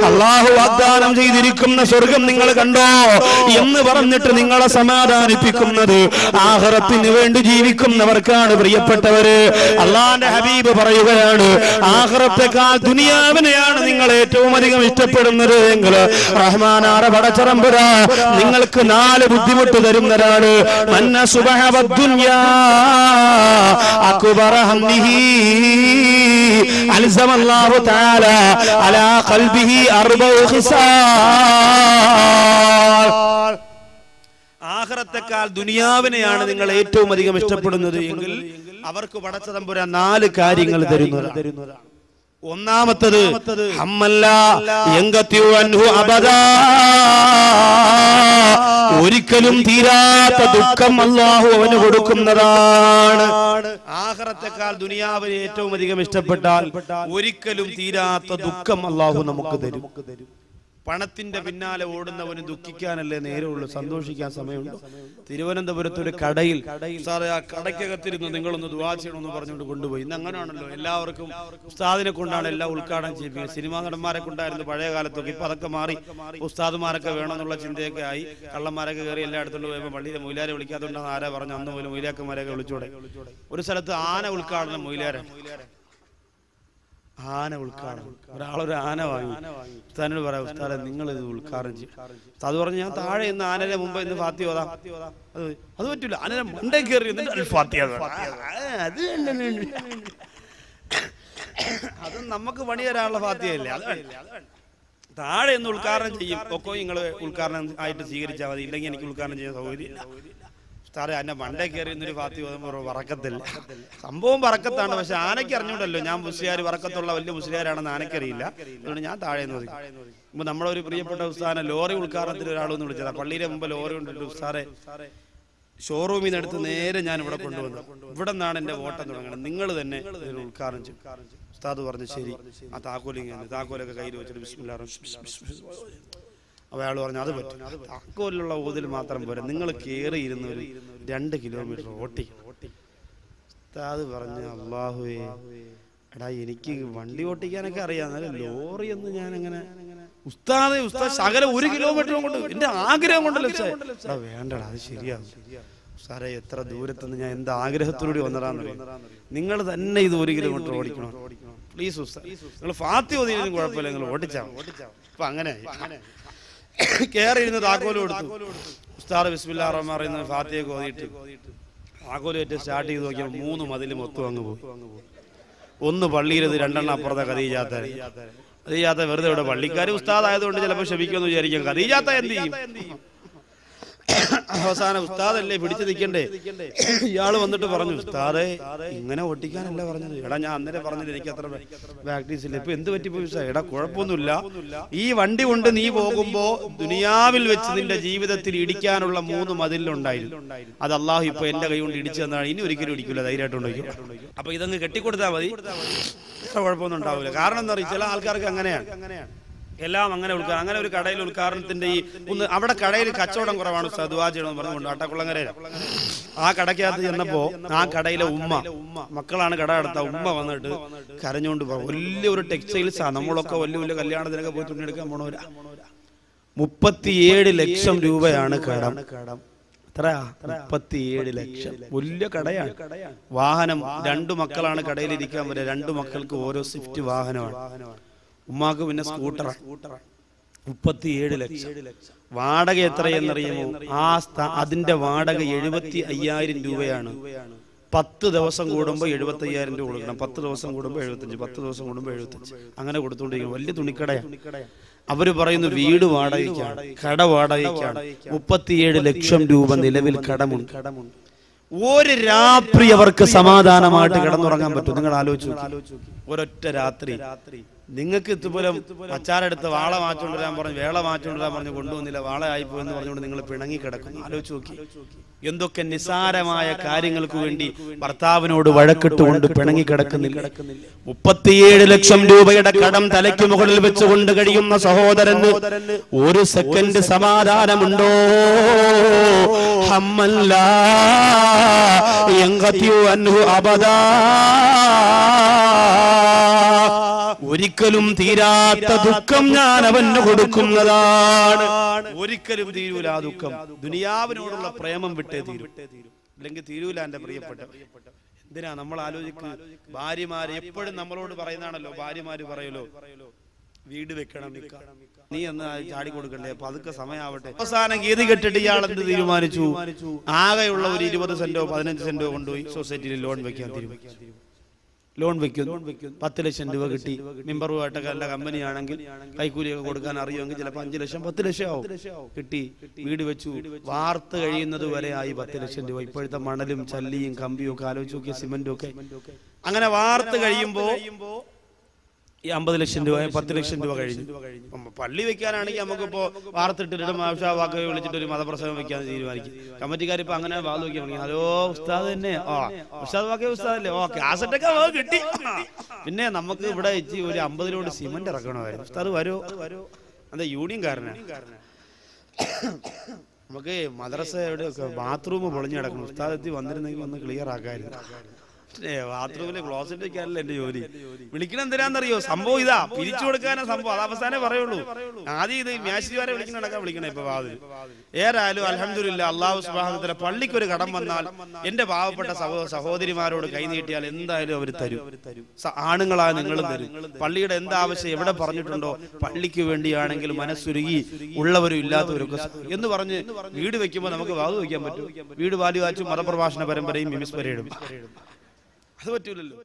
അള്ളാഹു വാഗ്ദാനം ചെയ്തിരിക്കുന്ന സ്വർഗം നിങ്ങൾ കണ്ടോ? എന്ന് പറഞ്ഞിട്ട് നിങ്ങളെ സമാധാനിപ്പിക്കുന്നത് ആഹ്റത്തിന് വേണ്ടി ജീവിക്കുന്നവർക്കാണ് പ്രിയപ്പെട്ടവര്. അള്ളാന്റെ ഹബീബ് പറയുകയാണ് ആഹ്റത്തെക്കാൾ ദുനിയാവിനെയാണ് നിങ്ങൾ ഏറ്റവും അധികം ഇഷ്ടപ്പെടുന്നത് എങ്കിൽ റഹ്മാനാറ പടച്ചറമ്പുര നിങ്ങൾക്ക് നാല് ബുദ്ധിമുട്ട് തരുന്നതാണ്. മന്ന സുബഹവദ്ദുന്യാ അക്ബറ ഹംദിഹി അൽസമല്ലാഹു തആല അലാ ഖൽബിഹി അർബഉ ഖിസാൽ. ആഖിറത്തെക്കാൾ ദുനിയാവിനെയാണ് നിങ്ങൾ ഏറ്റവും അധികം ഇഷ്ടപ്പെടുന്നത് എങ്കിൽ അവർക്ക് പടച്ചതമ്പുരാൻ നാല് കാര്യങ്ങൾ തരുന്നതാണ്. ഒന്നാമത്തത് ഒരിക്കലും തീരാത്ത ദുഃഖം അള്ളാഹു അവന് കൊടുക്കുന്നതാണ്. ആഹ്റത്തെക്കാൾ ദുനിയാവിനെ ഏറ്റവും അധികം ഇഷ്ടപ്പെട്ടാൽ ഒരിക്കലും തീരാത്ത ദുഃഖം അള്ളാഹു നമുക്ക് തരും. പണത്തിന്റെ പിന്നാലെ ഓടുന്നവന് ദുഃഖിക്കാനല്ലേ നേരമുള്ളൂ സന്തോഷിക്കാൻ സമയമുണ്ടോ? തിരുവനന്തപുരത്ത് ഒരു കടയിൽ സാറേ ആ കടയ്ക്കകത്തിരുന്ന് നിങ്ങളൊന്ന് ദുവാ ചെയ്യണമെന്ന് പറഞ്ഞുകൊണ്ട് കൊണ്ടുപോയി. ഇന്ന് അങ്ങനെയാണല്ലോ. എല്ലാവർക്കും ഉസ്താദിനെ കൊണ്ടാണ് എല്ലാം ഉദ്ഘാടനം ചെയ്യിപ്പിക്കുന്നത്. സിനിമാ നടന്മാരെ കൊണ്ടായിരുന്നു പഴയ കാലത്തൊക്കെ ഇപ്പൊ അതൊക്കെ മാറി. ഉസ്താദുമാരൊക്കെ വേണമെന്നുള്ള ചിന്തയൊക്കെ ആയി. കള്ളന്മാരൊക്കെ കയറി എല്ലായിടത്തോട്ട് പോയപ്പോൾ പള്ളിയിലെ മൊയിലാരെ വിളിക്കാത്തതുകൊണ്ടാണ് ആരാ പറഞ്ഞു അന്ന് പോലും മൊയിലാക്കന്മാരെയൊക്കെ വിളിച്ചോടെ. ഒരു സ്ഥലത്ത് ആന ഉദ്ഘാടനം മൊയിലാരെ. ആന ഉൾക്കാടം ഒരാളൊരു ആന വാങ്ങി. തന്നോട് പറയാം ഉസ്താദെ നിങ്ങൾ ഇത് ഉൾക്കാടം ചെയ്യും. അത് പറഞ്ഞു ഞാൻ താഴെ ഇന്ന് ആനയുടെ മുമ്പ് ഇന്ന് ഫാത്തി ഓതാം. അത് അത് പറ്റൂല. ആനനെ മണ്ടേ കയറി അത്. അത് നമുക്ക് പണി തരാനുള്ള ഫാത്തിയല്ലേ അത്. താഴെ ഒന്ന് ഉദ്ഘാടനം ചെയ്യും. ഒക്കെ നിങ്ങൾ ഉദ്ഘാടനം ആയിട്ട് സ്വീകരിച്ചാൽ മതി. ഇല്ലെങ്കിൽ എനിക്ക് ഉദ്ഘാടനം ചെയ്യാൻ സൗകര്യമില്ല. ഉസ്താദെ എന്നെ മണ്ടേ കയറി എന്നൊരു ഫാത്തി വറക്കത്തില്ല. സംഭവം വറക്കത്താണ് പക്ഷെ ആനയ്ക്ക് അറിഞ്ഞൂടല്ലോ. ഞാൻ മുസ്ലിയാർ വറക്കത്തുള്ള വലിയ മുസ്ലിയാരാണെന്ന് ആനയ്ക്കറിയില്ല അതുകൊണ്ട് ഞാൻ താഴെ നിന്ന് ഓതി ഇപ്പൊ നമ്മളെ ഒരു പ്രിയപ്പെട്ട ഉസ്താനെ ലോറി ഉദ്ഘാടനത്തിൽ ഒരാളൊന്ന് വിളിച്ചതാ. പള്ളിയുടെ മുമ്പ് ലോറി ഉണ്ടല്ലോ ഉസ്താറെ ഷോറൂമിൽ നിന്ന് എടുത്ത് നേരെ ഞാൻ ഇവിടെ കൊണ്ടുവന്നു. ഇവിടെ നിന്നാണ് എന്റെ ഓട്ടം തുടങ്ങുന്നത്. നിങ്ങൾ തന്നെ ഉദ്ഘാടനം ചെയ്യും. ഉസ്താദ് പറഞ്ഞു ശരി. ആ താക്കോലിങ്ങനെ താക്കോലൊക്കെ കയ്യിൽ വെച്ചിട്ട് ബിസ്മില്ലാ റഹ്മാൻ ബിസ് ബിസ് ബിസ് അപ്പൊ അയാൾ പറഞ്ഞു അത് പറ്റും. താക്കോലുള്ള ഊതിൽ മാത്രം പോരാ. നിങ്ങൾ കയറി ഇരുന്ന് ഒരു രണ്ട് കിലോമീറ്റർ ഓട്ടി. ഉസ്താദ് പറഞ്ഞു അള്ളാഹുവേ എടാ എനിക്ക് വണ്ടി ഓട്ടിക്കാനൊക്കെ അറിയാം. എന്നാലും ലോറി എന്ന് ഞാൻ അങ്ങനെ ഉസ്താദ് ഉസ്താദ് ശകല ഒരു കിലോമീറ്റർ കൊണ്ട് എന്റെ ആഗ്രഹം കൊണ്ടല്ലോ. എടാ വേണ്ടടാ അത് ശരിയാണ് സാറേ എത്ര ദൂരത്തുനിന്ന് ഞാൻ എന്ത് ആഗ്രഹത്തോടുകൂടി വന്നതാണ് നിങ്ങൾ തന്നെ ഇത് ഒരു കിലോമീറ്റർ ഓടിക്കണം. പ്ലീസ് ഉസ്താദ്. നിങ്ങൾ ഫാത്തി ഒതിനും കുഴപ്പമില്ല നിങ്ങൾ ഓടിച്ചാ അപ്പൊ അങ്ങനെ. കയറി ഇരുന്ന് താക്കോൽ കൊടുത്തു. ഉസ്താദ് ബിസ്മില്ലാ റഹ്മാൻ പറയുന്ന ഫാത്തിയെ കോതിയിട്ട്. താക്കോൽ വെച്ച് സ്റ്റാർട്ട് ചെയ്ത് നോക്കിയാൽ മൂന്ന് മതിൽ മൊത്തം അങ്ങ് പോയി. ഒന്ന് പള്ളിയിലത് രണ്ടെണ്ണം അപ്പുറത്തെ കദീജാത്ത കദീജാത്ത വെറുതെ ഇവിടെ പള്ളിക്കാർ ഉസ്താദായതുകൊണ്ട് ചിലപ്പോൾ ക്ഷമിക്കുമെന്ന് വിചാരിക്കാം. കദീജാത്ത എന്ത് ചെയ്യും? അവസാനം ഉസ്താദല്ലേ പിടിച്ചു നിൽക്കണ്ടേ ഇയാൾ വന്നിട്ട് പറഞ്ഞു ഉസ്താദേ ഇങ്ങനെ ഒട്ടിക്കാനല്ല പറഞ്ഞത്? എടാ ഞാൻ അന്നേരം പറഞ്ഞത് എനിക്ക് അത്ര പ്രാക്ടീസ് ഇല്ല. ഇപ്പൊ എന്ത് പറ്റിപ്പോയി? എടാ കുഴപ്പമൊന്നുമില്ല. ഈ വണ്ടി കൊണ്ട് നീ പോകുമ്പോ ദുനിയാവിൽ വെച്ച് നിന്റെ ജീവിതത്തിൽ ഇടിക്കാനുള്ള മൂന്ന് മതിലുണ്ടായിരുന്നു. അത് അള്ളാഹു ഇപ്പൊ എന്റെ കൈ കൊണ്ട് ഇടിച്ചു തന്നാണ്. ഇനി ഒരിക്കലും ഇടിക്കില്ല ധൈര്യമായിട്ട് ഉണ്ടായിരിക്കും അപ്പൊ ഇതങ്ങ് കെട്ടിക്കൊടുത്താൽ മതി. കുഴപ്പമൊന്നും ഉണ്ടാവില്ല. കാരണം എന്താ പറയുക ചില ആൾക്കാർക്ക് അങ്ങനെയാണ് അങ്ങനെയാണ്. എല്ലാം അങ്ങനെ ഉൾക്കാർ അങ്ങനെ ഒരു കടയിൽ ഉദ്ഘാടനത്തിന്റെ ഈ ഒന്ന് അവിടെ കടയിൽ കച്ചവടം കുറവാണ് എന്ന് പറഞ്ഞുകൊണ്ട് അട്ടക്കുളങ്ങര ആ കടയ്ക്കകത്ത് ചെന്നപ്പോ ആ കടയിലെ ഉമ്മ മക്കളാണ് കട അടുത്ത ഉമ്മ വന്നിട്ട് കരഞ്ഞുകൊണ്ട് പോകും വലിയ ഒരു ടെക്സ്റ്റൈൽസാ നമ്മളൊക്കെ വലിയ വലിയ കല്യാണത്തിനൊക്കെ പോയി തുണിയെടുക്കാൻ പോണവരാ. മുപ്പത്തിയേഴ് ലക്ഷം രൂപയാണ് കടം. എത്രയാ? മുപ്പത്തിയേഴ് ലക്ഷം. വലിയ കടയാണ്. വാഹനം രണ്ടു മക്കളാണ് കടയിലിരിക്കാൻ വരെ രണ്ടു മക്കൾക്ക് ഓരോ സ്വിഫ്റ്റ് വാഹനമാണ്. ഉമ്മാക്ക് പിന്നെ സ്കൂട്ടറാണ് മുപ്പത്തിയേഴ് ലക്ഷം. വാടക എത്രയെന്നറിയുമോ ആ സ്ഥ അതിന്റെ വാടക എഴുപത്തി അയ്യായിരം രൂപയാണ്. പത്ത് ദിവസം കൂടുമ്പോൾ എഴുപത്തി അയ്യായിരം രൂപ കൊടുക്കണം. പത്ത് ദിവസം കൂടുമ്പോൾ എഴുപത്തഞ്ച് പത്ത് ദിവസം കൂടുമ്പോൾ എഴുപത്തഞ്ച്. അങ്ങനെ കൊടുത്തുകൊണ്ടിരിക്കും. വലിയ തുണിക്കടയാണ് അവർ പറയുന്നു വീട് വാടകയ്ക്കാണ്. കട വാടകയ്ക്കാണ്. മുപ്പത്തിയേഴ് ലക്ഷം രൂപ നിലവിൽ കടമുണ്ട്. ഒരു രാത്രി അവർക്ക് സമാധാനമായിട്ട് കിടന്നുറങ്ങാൻ പറ്റും. നിങ്ങൾ ആലോചിച്ചു. ഒരൊറ്റ രാത്രി. നിങ്ങൾക്ക് ഇതുപോലെ അച്ചാരെടുത്ത് വാള മാറ്റുകൊണ്ടുവരാൻ പറഞ്ഞു വേള മാറ്റുകൊണ്ടുവരാൻ പറഞ്ഞു കൊണ്ടുവന്നില്ല വാളയായിപ്പോ എന്ന് പറഞ്ഞുകൊണ്ട് നിങ്ങൾ പിണങ്ങി കിടക്കുന്നു. ആലോചിച്ച് നോക്കി. എന്തൊക്കെ നിസാരമായ കാര്യങ്ങൾക്ക് വേണ്ടി ഭർത്താവിനോട് വഴക്കിട്ടുകൊണ്ട് പിണങ്ങി കിടക്കുന്നില്ല. മുപ്പത്തിയേഴ് ലക്ഷം രൂപയുടെ കടം തലയ്ക്ക് മുകളിൽ വെച്ചുകൊണ്ട് കഴിയുന്ന സഹോദരന് ഒരു സെക്കൻഡ് സമാധാനമുണ്ടോ? ഹമ്മല്ല അബദാ. ഒരിക്കലും തീരാത്ത ദുഃഖം ഞാൻ അവന് കൊടുക്കുന്നതാണ്. ഒരിക്കലും തീരൂല ആ ദുഃഖം. ദുനിയാവിനോടുള്ള പ്രേമം വിട്ടേ തീരും. അല്ലെങ്കിൽ തീരൂല എന്റെ പ്രിയപ്പെട്ട. എന്തിനാ നമ്മൾ ആലോചിക്കുക ഭാര്യമാര് എപ്പോഴും നമ്മളോട് പറയുന്നതാണല്ലോ ഭാര്യമാര് പറയലോ? വീട് വെക്കണം നീ എന്ന് ചാടി കൊടുക്കണ്ടേ? അപ്പൊ അതൊക്കെ സമയമാവട്ടെ. അവസാനം ഗീതി കെട്ടിട്ട് ഇയാൾ എന്ത് തീരുമാനിച്ചു? ആകെയുള്ള ഒരു ഇരുപത് സെന്റോ പതിനഞ്ച് സെന്റോ കൊണ്ടുപോയി സൊസൈറ്റിയിൽ ലോൺ വെക്കാൻ തീരുമാനിച്ചു. ലോൺ വെക്കുന്നു പത്ത് ലക്ഷം രൂപ കിട്ടി. മെമ്പറുമായിട്ടൊക്കെ നല്ല കമ്പനിയാണെങ്കിൽ കൈക്കൂലിയൊക്കെ കൊടുക്കാൻ അറിയുമെങ്കിൽ ചിലപ്പോൾ അഞ്ച് ലക്ഷം പത്ത് ലക്ഷം ആവും. കിട്ടി. വീട് വെച്ചു. വാർത്ത് കഴിയുന്നത് വരെ ആയി പത്ത് ലക്ഷം രൂപ. ഇപ്പോഴത്തെ മണലും ചല്ലിയും കമ്പിയും ഒക്കെ ആലോചിച്ച് നോക്കിയ സിമെന്റും ഒക്കെ. അങ്ങനെ വാർത്ത് കഴിയുമ്പോ ഈ അമ്പത് ലക്ഷം രൂപ പത്ത് ലക്ഷം രൂപ കഴിഞ്ഞു. പള്ളി വെക്കാനാണെങ്കിൽ നമുക്കിപ്പോ വാർത്തിട്ടിട്ട് മാഷാവാക്കെ വിളിച്ചിട്ട് ഒരു മതപ്രസംഗം വെക്കാൻ തീരുമാനിക്കും. കമ്മിറ്റിക്കാർ ഇപ്പൊ അങ്ങനെ വാദം വെക്കാൻ തുടങ്ങി. ഹലോ ഉസ്താദ് തന്നെ. ആ ഉസ്താദ് വാക്കേ ഉസ്താദല്ലേ ഓ കാസറ്റൊക്കെ കിട്ടി. പിന്നെ നമുക്ക് ഇവിടെ ഇച്ചി ഒരു അമ്പതിലോട് സിമന്റ് ഇറക്കണമായിരുന്നു. ഉസ്താദ് വരോ. യൂണിയൻ യൂണിയൻകാരനാ? നമുക്ക് മദ്രസയുടെ ബാത്റൂം പൊളിഞ്ഞു കിടക്കണം ഉസ്താദത്തി വന്നിരുന്നെങ്കിൽ ഒന്ന് ക്ലിയർ ആക്കായിരുന്നു. ഏ ബാത്റൂമിലെ ക്ലോസറ്റ് വെക്കാനല്ല എന്റെ ജോലി? വിളിക്കണം എന്തിനാന്നറിയോ സംഭവം ഇതാ പിരിച്ചു കൊടുക്കാനാ സംഭവം. അത് അവസാനം പറയുള്ളൂ. ആദ്യം ഇത് മേശിരിമാരെ വിളിക്കണ നടക്കാൻ വിളിക്കണേ ഇപ്പൊ വാതിൽ ഏതായാലും അലഹമില്ല അള്ളാഹു സുബാഹത്തിലെ പള്ളിക്ക് ഒരു കടം വന്നാൽ എന്റെ പാവപ്പെട്ട സഹോ സഹോദരിമാരോട് കൈനീട്ടിയാൽ എന്തായാലും അവർ തരും. ആണുങ്ങളാ ആണുങ്ങളായ നിങ്ങളും തരും. പള്ളിയുടെ എന്താവശ്യം എവിടെ പറഞ്ഞിട്ടുണ്ടോ? പള്ളിക്ക് വേണ്ടിയാണെങ്കിൽ മനസ്സുരുകി ഉള്ളവരും ഇല്ലാത്തവരൊക്കെ എന്ന് പറഞ്ഞ് വീട് വെക്കുമ്പോൾ നമുക്ക് വാത് വയ്ക്കാൻ പറ്റും. വീട് വാലി വാച്ചും മതപ്രഭാഷണ പരമ്പരയും മിമിസ് പരേഡും അത് പറ്റൂലല്ലോ.